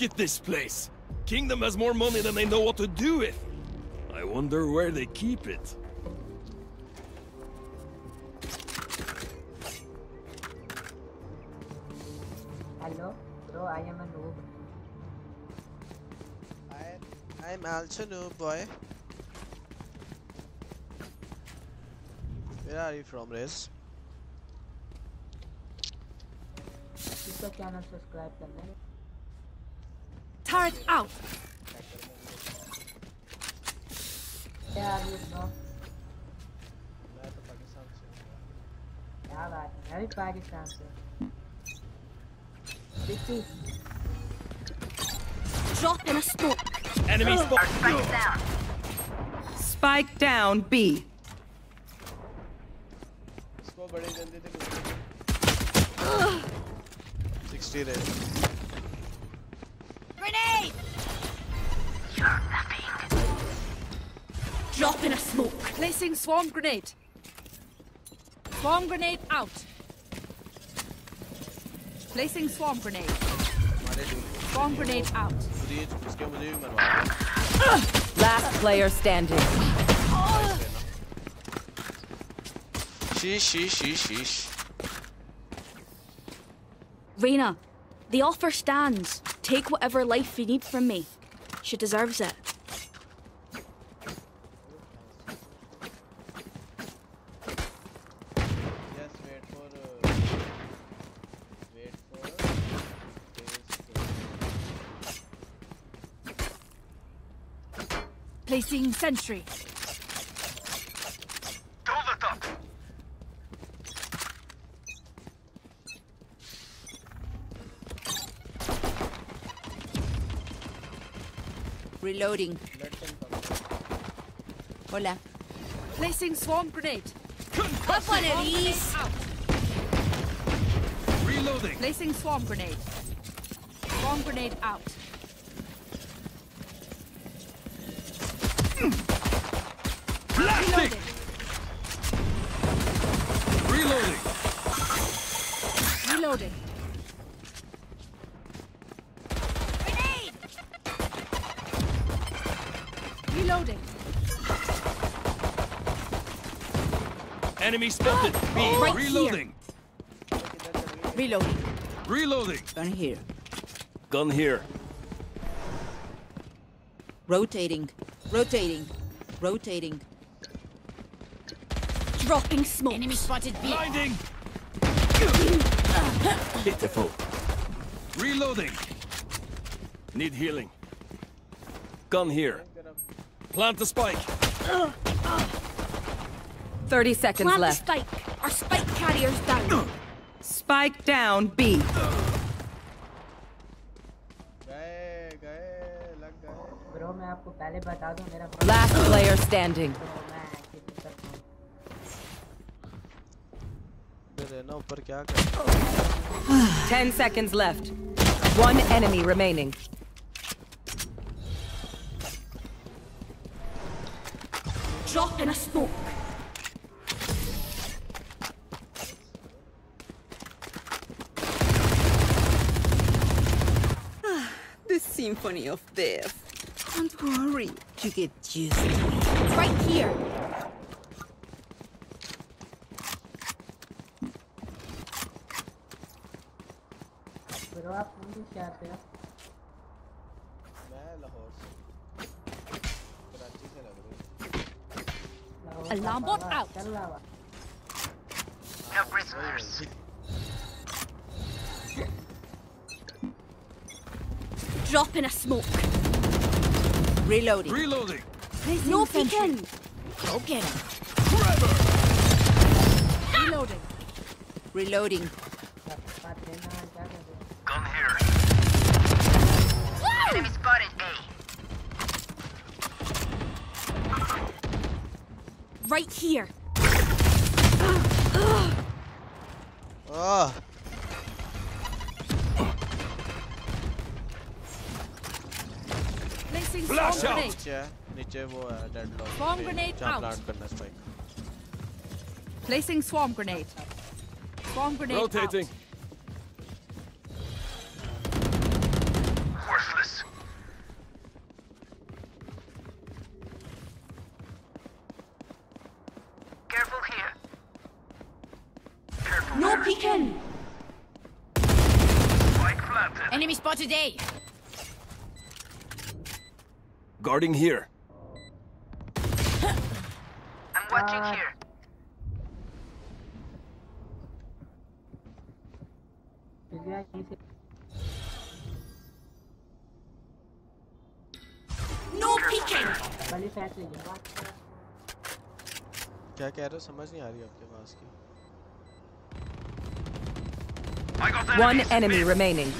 Look at this place! Kingdom has more money than they know what to do with. I wonder where they keep it. Hello, bro, I am a noob. I, I'm also noob boy. Where are you from, Riz? इसका channel subscribe करना है Turret out. क्या आ रही है bro? मैं तो पाकिस्तान से हूँ। क्या बात है मैं भी पाकिस्तान से हूँ। Vicky, Drop in a smoke. Enemy spot! Spike down. Spike down B. इसको बड़ी जल्दी से कुछ 60 रहे Grenade! drop in a smoke. Placing swarm grenade. Swarm grenade out. Placing swarm grenade. Swarm grenade out. Last player standing. Sheesh, sheesh, sheesh. Reyna, the offer stands. Take whatever life you need from me. She deserves it. Sentry. Hold it up! Reloading. Hola. Placing swarm grenade. Have one of these. Out. Reloading! Placing swarm grenade. Swarm grenade out. Enemy spotted! B! Right Reloading! Reloading. Reloading! Gun here. Gun here. Rotating. Rotating. Rotating. Dropping smoke. Enemy spotted B. Blinding! Pitiful. Reloading. Need healing. Gun here. Plant the spike. 30 seconds Plant left. Plant spike. Our spike carrier's down. Spike down, B. Last player standing. Ten seconds left. One enemy remaining. Drop in a smoke. symphony of death. Don't worry. You get used to it. Right here. bro आप कौन से शहर से हो मैं लाहौर से कराची से लग रही लाहौर का Alarm bot Baba, out. drop in a smoke. Reloading. Reloading. No peeking. Go get him. Forever. Reloading. Reloading. नीचे वो है डेड लॉक Swarm grenade जहाँ out. प्लांट करना strike Placing swarm grenade. Swarm grenade Rotating. Worthless. Careful here. Careful. No peeking. Spike planted. Enemy spotted A. Guarding here. क्या कह रहे हो समझ नहीं आ रही आपके पास की I got One enemies. enemy remaining.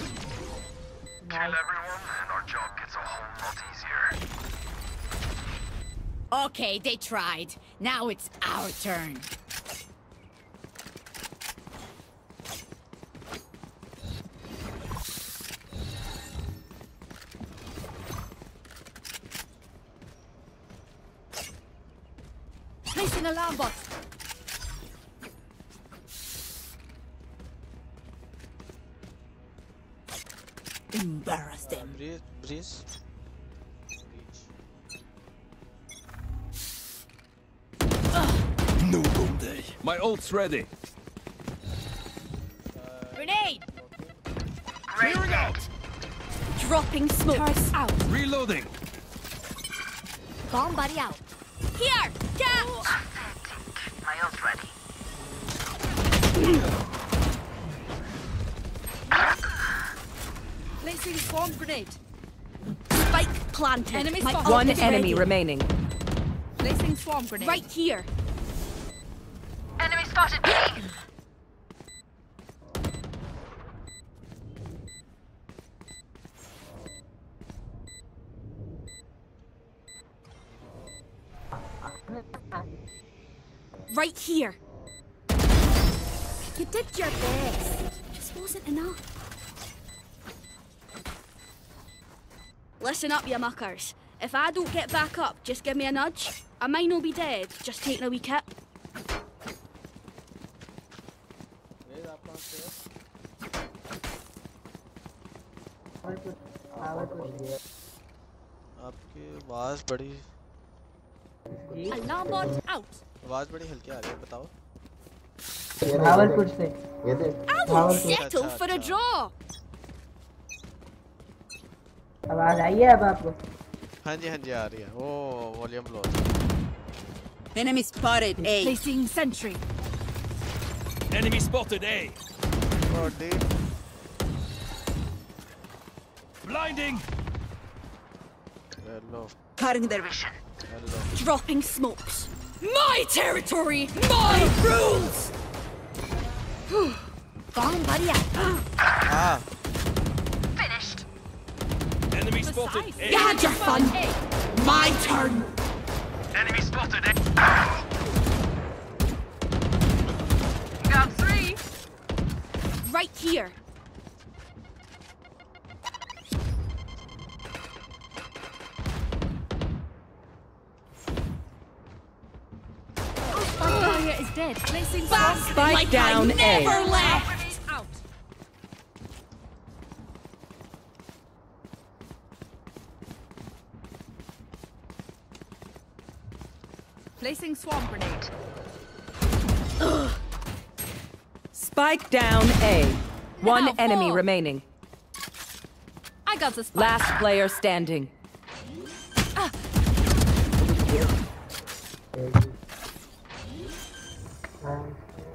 Kill everyone, and our job gets a whole lot easier. Okay, they tried. Now it's our turn. Day. My ult's ready. Grenade! Clearing out. Dropping smoke. Turrets out. Reloading. Bomb buddy out. Here! Catch! My ult ready. Placing swarm grenade. Spike planted. Enemy My spot. One enemy ready. remaining. Placing swarm grenade. Right here. Spotted B. Right here. You did your best. Just wasn't enough. Listen up, you muckers. If I don't get back up, just give me a nudge. I might not be dead, just taking a wee kip. आवाज बड़ी Alarm bot out. आवाज बड़ी हल्की आ रही है बताओ भावलपुर से I won't Bahawalpur settle for a draw. आवाज आई है अब आपको हाँ जी हाँ जी आ रही है ओ volume low Enemy spotted A. Placing sentry. Enemy spotted A. Oh, deep. Blinding. Hello. Cutting their vision. Dropping smokes. My territory, my rules. Bomb buddy out. Ah. Finished. Enemy spotted A. You had your fun. My turn. Enemy spotted A. Got three. Right here. Dead. Placing Spike like down I A. never left. Out. Placing swarm grenade. Spike down A. One Now enemy fall. remaining. I got the spike. Last player standing.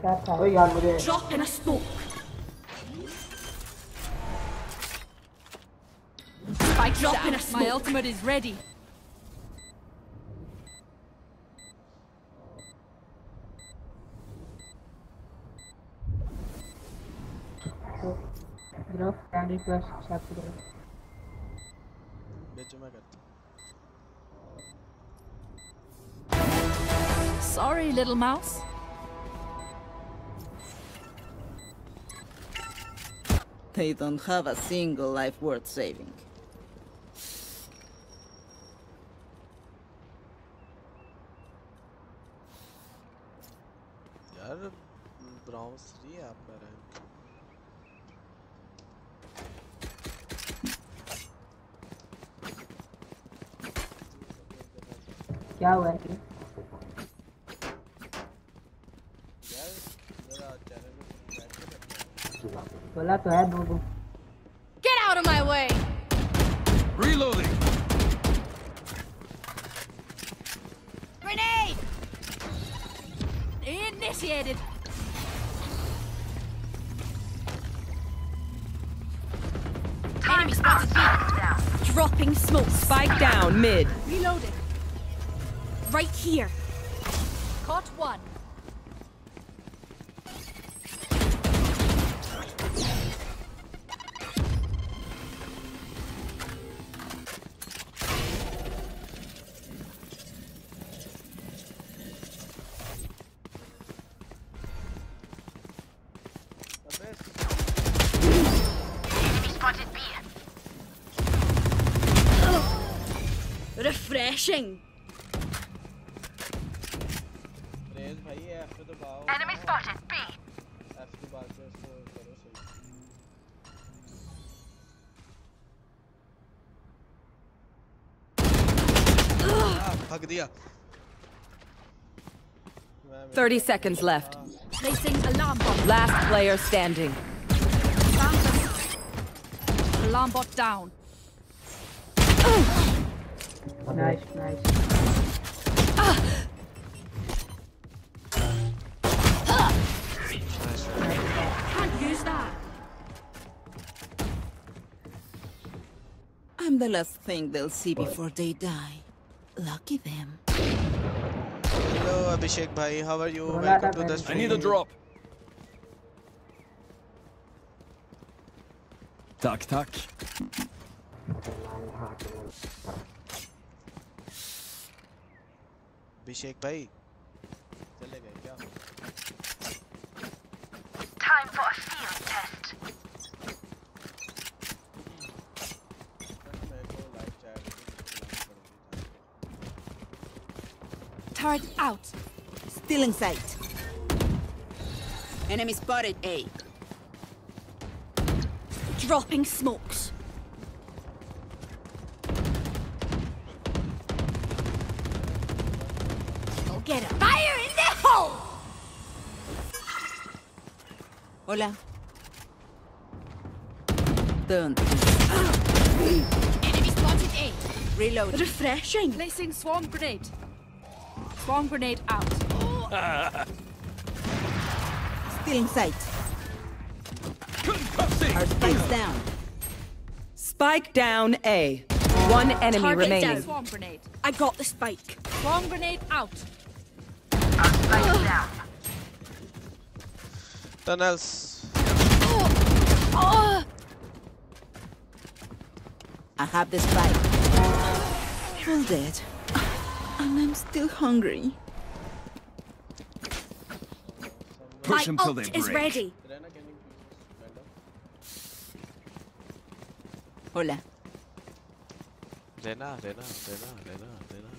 Drop in a stalk. I drop in a smoke. My ultimate is ready. Drop candy plus chapter. Sorry, little mouse. They don't have a single life worth saving. यार browns नहीं है आप में rank क्या हुआ है बोला तो है बूबू Get out of my way! Reloading! Grenade! Initiated! Enemy spotted B. Dropping smoke. Spike down mid. Pushing! Enemy spotted, B! Thirty seconds left. Placing alarm bot. Last player standing. Alarm bot down. nice, nice. I'm the last thing they'll see what? before they die. Lucky them. Hello, Abhishek bhai. How are you? Welcome to the stream. I need a drop. Tak, tak. अभिषेक भाई चले गए क्या Time for a field test. मेरे को live chat Turret out. Still in sight. Enemy spotted A. Dropping smokes. Hola. Don't. Enemy spotted A. Reload. Refreshing. Placing swarm grenade. Swarm grenade out. Still in sight. Concussing! Our spikes down. Spike down A. One enemy Target remaining. down. Swarm grenade. I got the spike. Swarm grenade out. Tunnels. Oh! I have the spike. Full dead. And I'm still hungry. Push My them they ult is ready. Serena, can you please stand up? Hola. Reyna, Reyna, Reyna, Reyna, Reyna,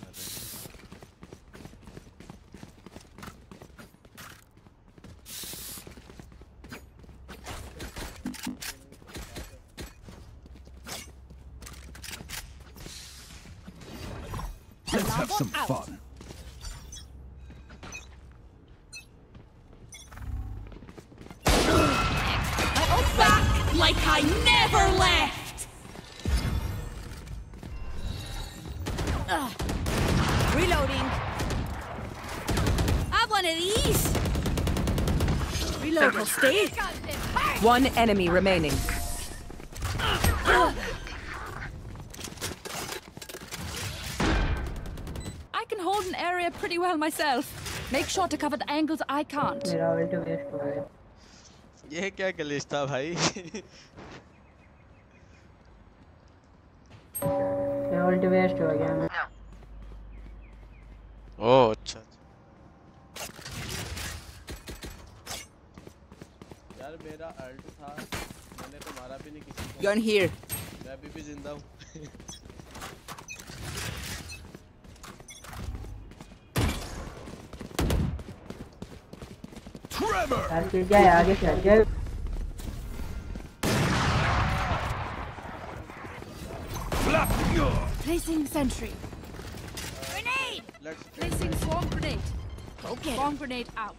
One enemy remaining. I can hold an area pretty well myself. Make sure to cover the angles I can't. ये क्या girlish था भाई? हो गया मैं. one here. Yeah, BB's in down. Trevor! After guy, I guess I go. Placing sentry. Grenade! Placing swarm grenade. Okay. Swarm grenade out.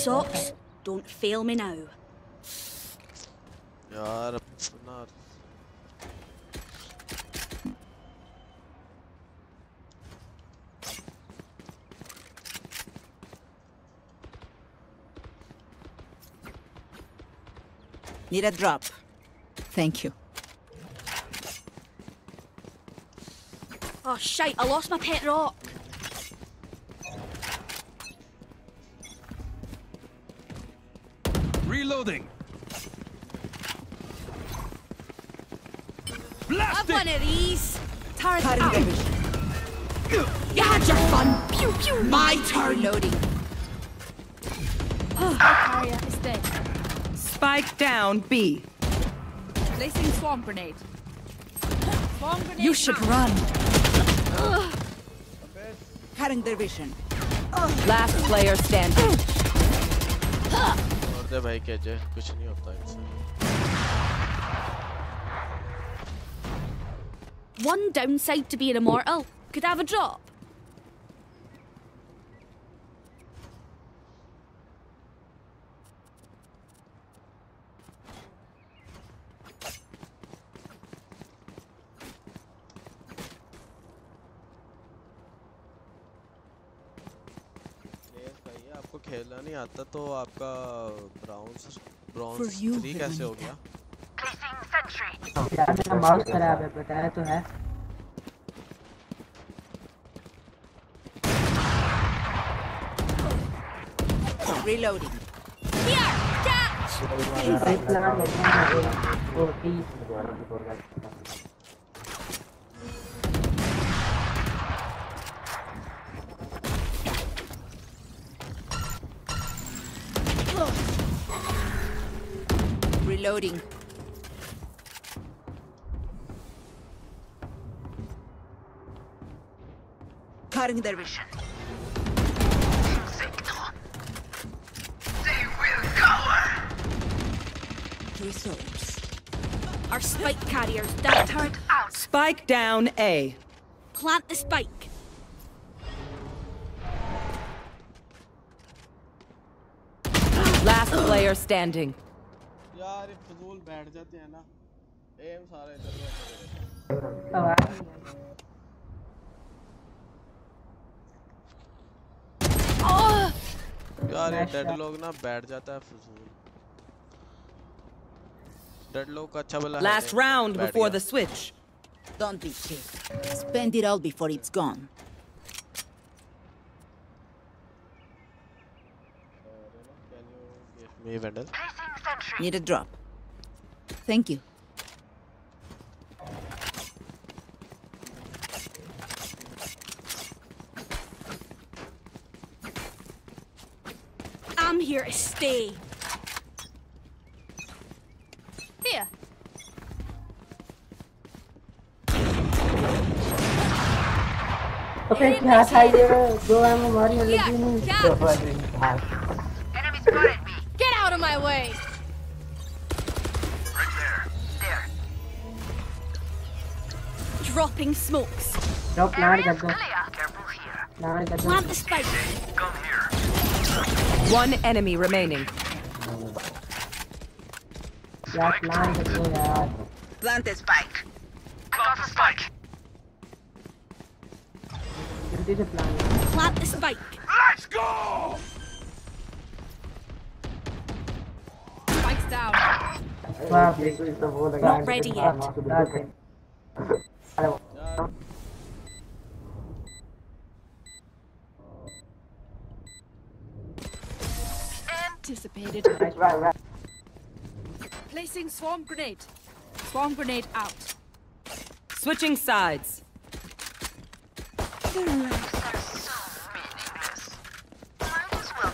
Alright, lucky socks. Don't fail me now. यार अपना Need a drop. Thank you. Oh shite, I lost my pet rock. My turn. Loading. Arya is dead. Spike down B. Placing swarm grenade. Swarm grenade. You should out. run. Ugh. Cutting their vision. Last player standing. और दे भाई cache कुछ नहीं होता इनसे One downside to being immortal. Could I have a drop? आता तो आपका browns you, 3 कैसे हो गया? माउस खराब है बताया तो है। Reloading. Here, catch. Reloading. Cutting their vision. They will cower. Resolves. Our spike carriers down turret out. Spike down A. Plant the spike. Last player standing. सारे फजूल बैठ जाते हैं ना। एम सारे इधर यार ये डेड लोग ना बैठ जाता है फजूल। डेड लोग का अच्छा वाला last round before the switch don't be cheap spend it all before it's gone me vendor Need a drop. Thank you. I'm here to stay. Here. तो फिर क्या था ये दो एम मारी लगी नहीं Enemy spotted me. Get out of my way. Dropping smokes. Nope, now I got go. Now I. Plant the spike. Come here. One enemy remaining. Yeah, plant the spike. Plant the spike. Plant the spike. Plant the spike. Let's go! Spike's down. Not ready yet. Anticipated. Right, right, right. Placing swarm grenade. Swarm grenade out. Switching sides. Their lives are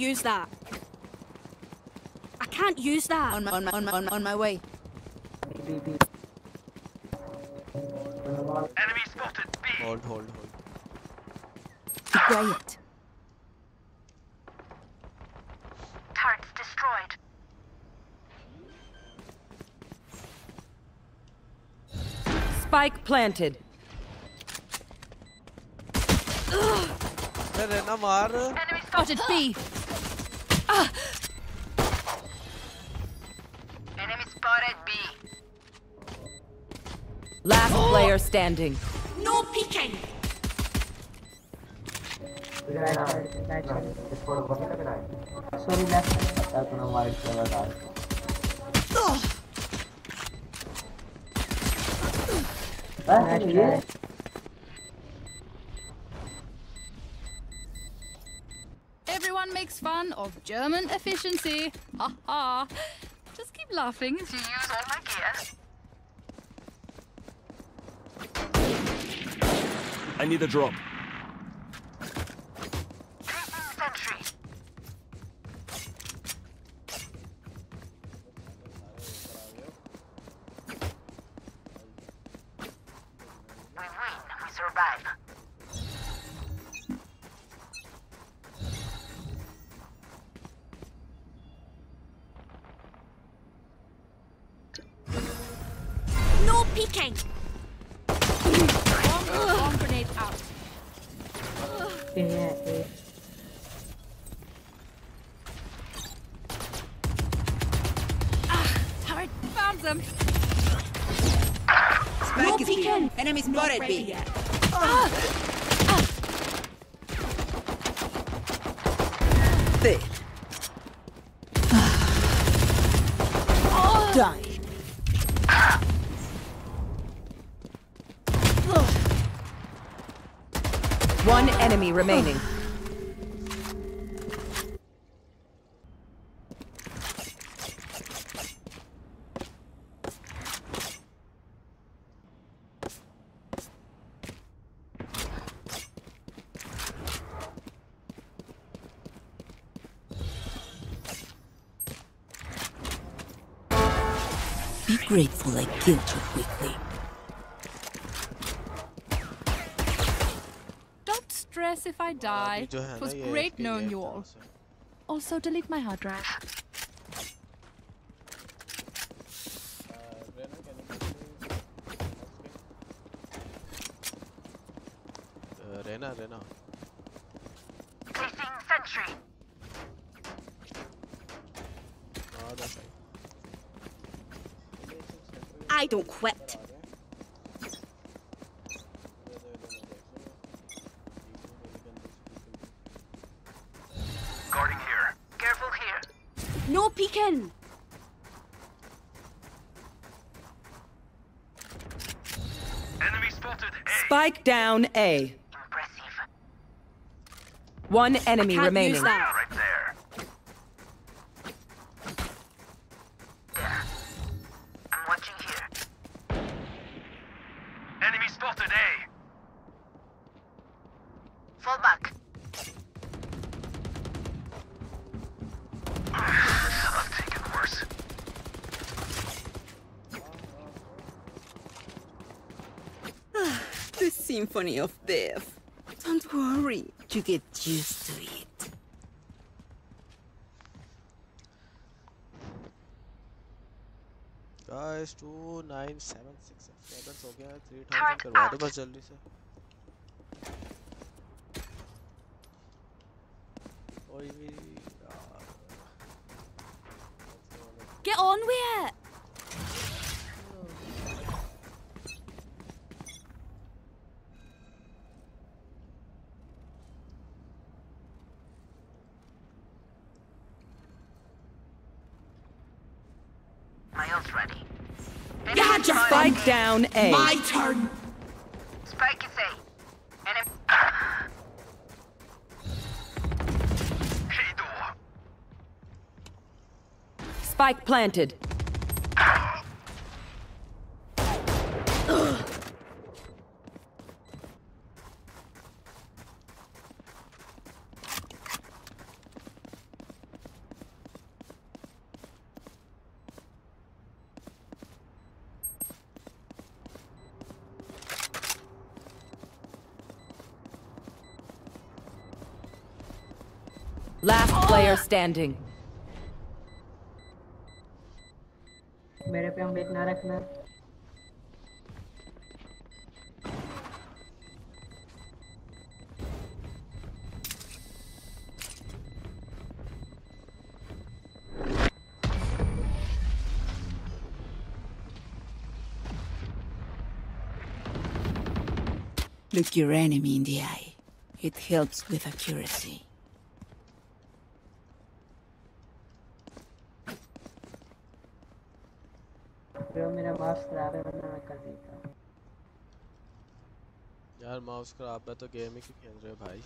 use that. I can't use that. On my, on my, on my, on my, on my way. Enemy spotted B. Hold, hold, hold. Riot. Turrets destroyed. Spike planted. Enemy spotted B. Enemy spotted B. Last oh. player standing. No peeking. Sorry, left. Nice. German efficiency. Ha ha. Just keep laughing. To use all my gear. I need a drop. bye. It was great knowing you all. Also, delete my hard drive. Uh, Reyna, Reyna. Placing sentry. I don't quit. Down A. Impressive. One enemy remaining. symphony of death. Don't worry, you get used to it. Guys 2976 subscribers हो गया 3000 करवा दो बस जल्दी से Spike down A. My turn. Spike is A. Enemy. Spike planted. Last player standing. मेरे पे हम बेट ना रखना Look your enemy in the eye. It helps with accuracy. Mouse खराब है तो गेम ही क्यों खेल रहे हो भाई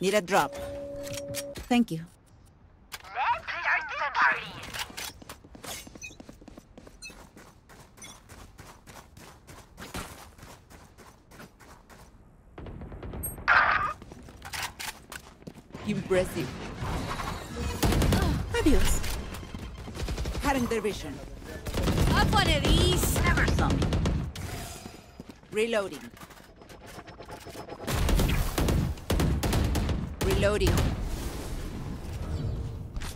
Need a drop. Thank you. Let's start the party. Impressive. Fabulous. Cutting their vision. Up one of these. Never saw me. Reloading. Reloading.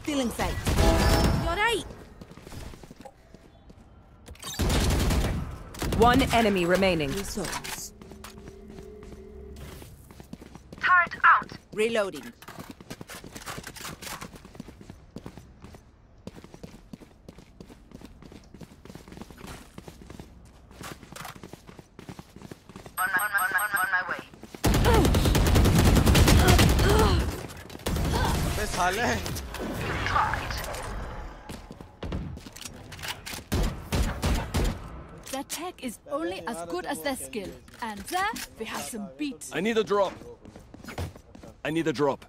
Still in sight. You alright? One enemy remaining. Results. Turret out. Reloading. Some beats. I need a drop. I need a drop.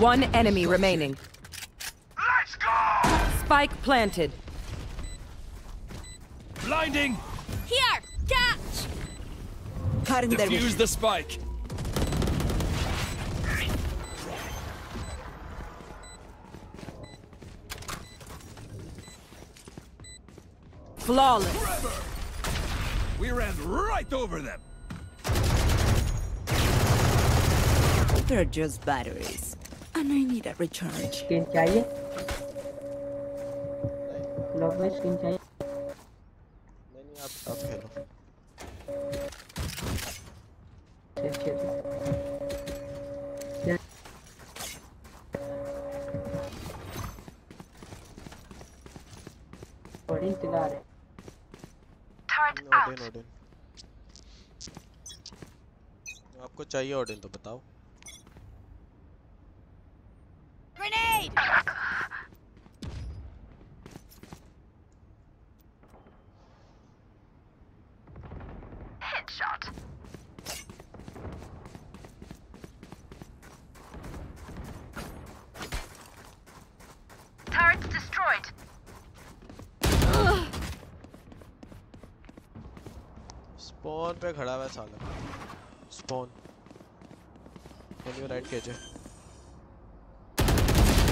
One enemy remaining. Let's go! Spike planted. Blinding! Here, catch. Cutting their Defuse the spike. Flawless. We ran right over them. They're just batteries. And I need a recharge. Skin चाहिए blog में skin चाहिए नहीं नहीं आप आप खेलो ठीक ठीक बड़ी चला रहे Turret ओडिन ओडिन आपको चाहिए ओडिन तो बताओ पे खड़ा हुआ है साला spawn can you right KJ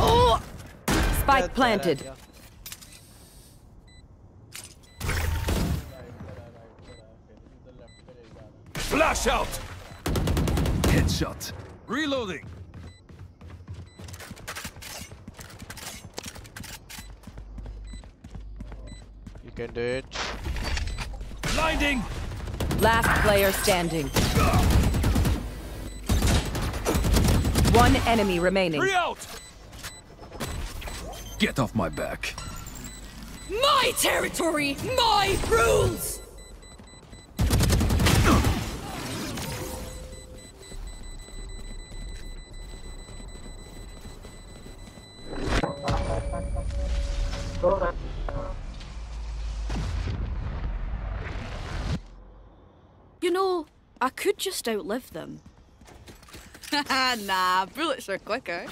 Oh! Spike planted. Flash out! Headshot. Reloading. You can do it. Blinding! Last player standing. One enemy remaining. Three out! Get off my back. My territory! My rules! Just outlive them. nah, bullets are quicker.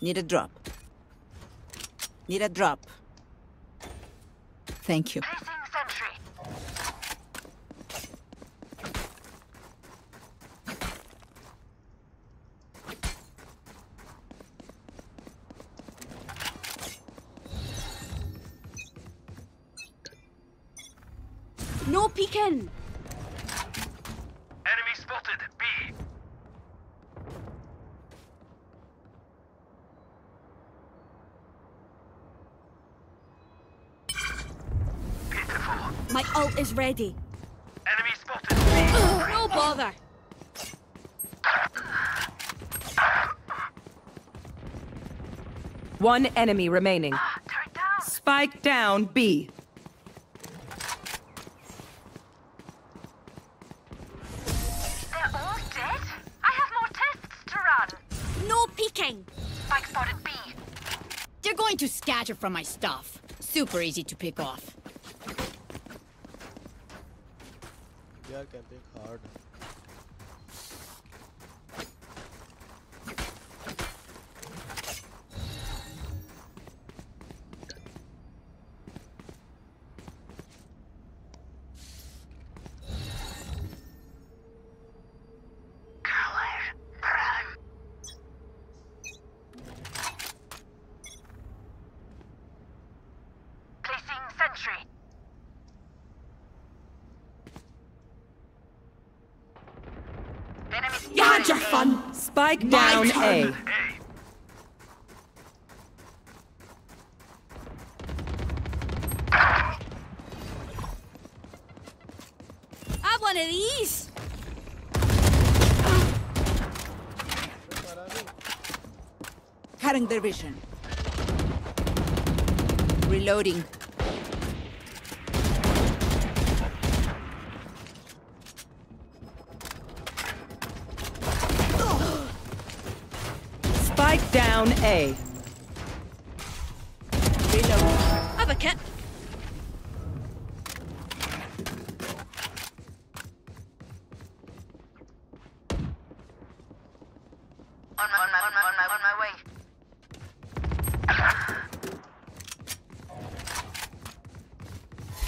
Need a drop. Need a drop. Thank you. Placing sentry. No peeking! Enemy spotted. B. My ult is ready. Enemy spotted. no bother. One enemy remaining. Spike down B. They're all dead? I have more tests to run. No peeking! Spike spotted B. They're going to scatter from my stuff. Super easy to pick off. We are camping hard. Placing. Enemy You had your fun. Spike down A. Have one of these. Cutting their vision. Reloading. Spike down A. Reloading. Have a kit. On my, on my, on my, on my, on my way.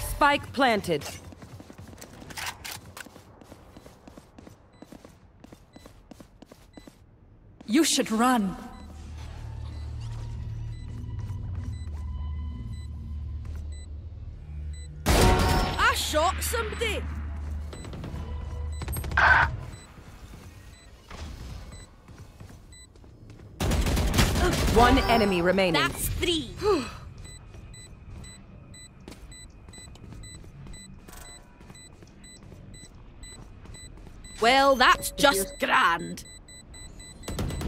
Spike planted. You should run. One enemy remaining. That's three. well, that's just grand.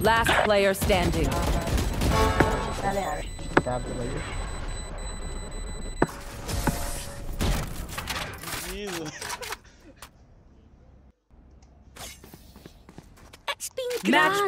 Last player standing. been Match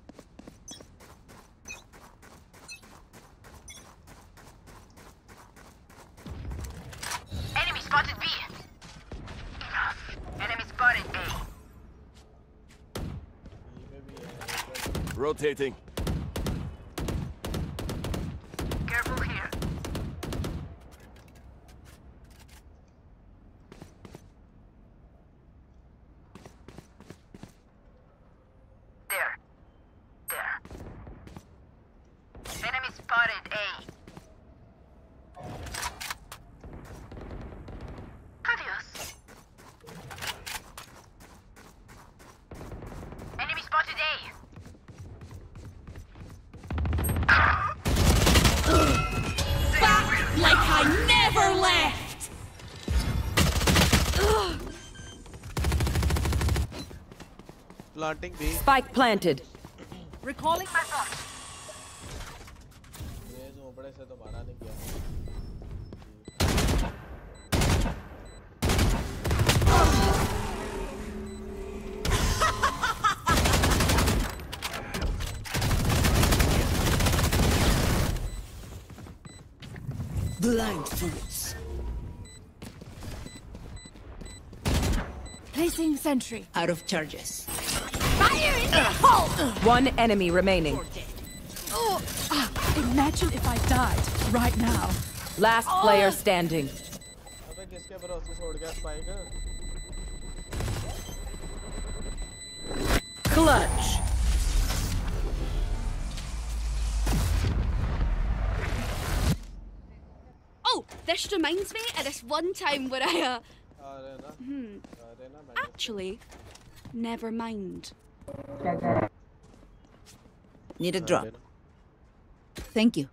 Rotating. B. Spike planted. Recalling my thoughts. Blind fools. Placing sentry. Out of charges. Fire in the hole! One enemy remaining. Oh, imagine if I died right now. Last player standing. Clutch. Oh, this reminds me of this one time where I, uh... Hmm. Actually, never mind. Need a uh, drop. Thank you.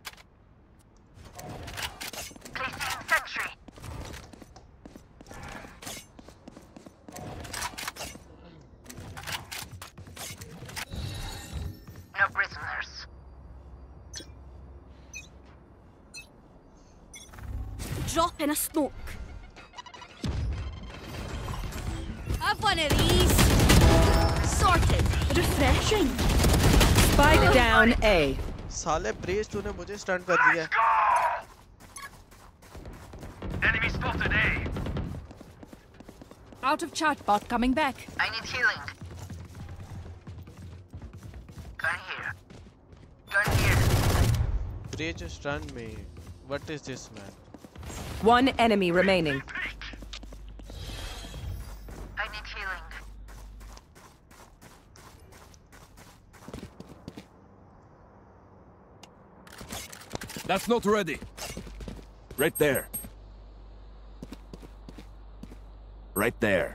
साले brace तूने मुझे stunt कर दिया Enemy spotted A. Out of chat bot coming back. I need healing. Gun here. Gun here. Brace stun me what is this man One enemy remaining. That's not ready. Right there. Right there.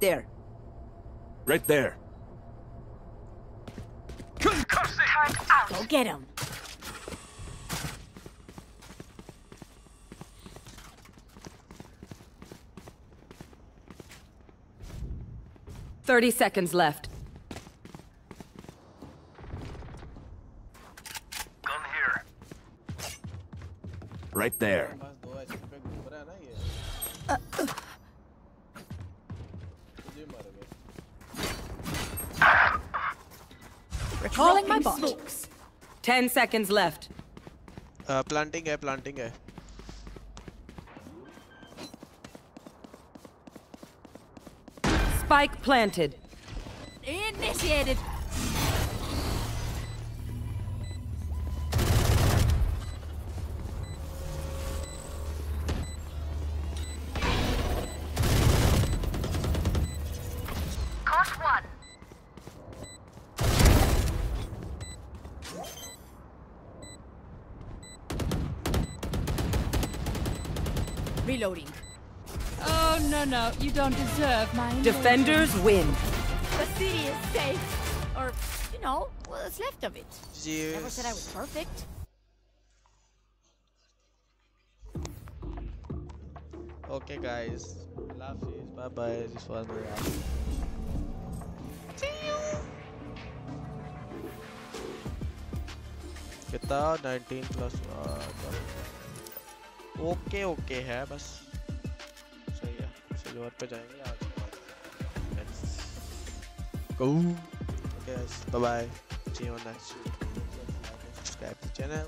There. Right there. Out. Go get him. Thirty seconds left. right there. My bot. Smokes. Ten seconds left. Uh, planting है, planting है. Spike planted. Initiated. Oh, no, no. You don't deserve my Defenders win. The city is safe. Or, you know, what's left of it. Never said I was perfect. Okay, guys. Love you. Bye bye. This was my reaction. कितना 19 plus okay okay है बस सही है silver पे जाएँगे आज। गो bye subscribe channel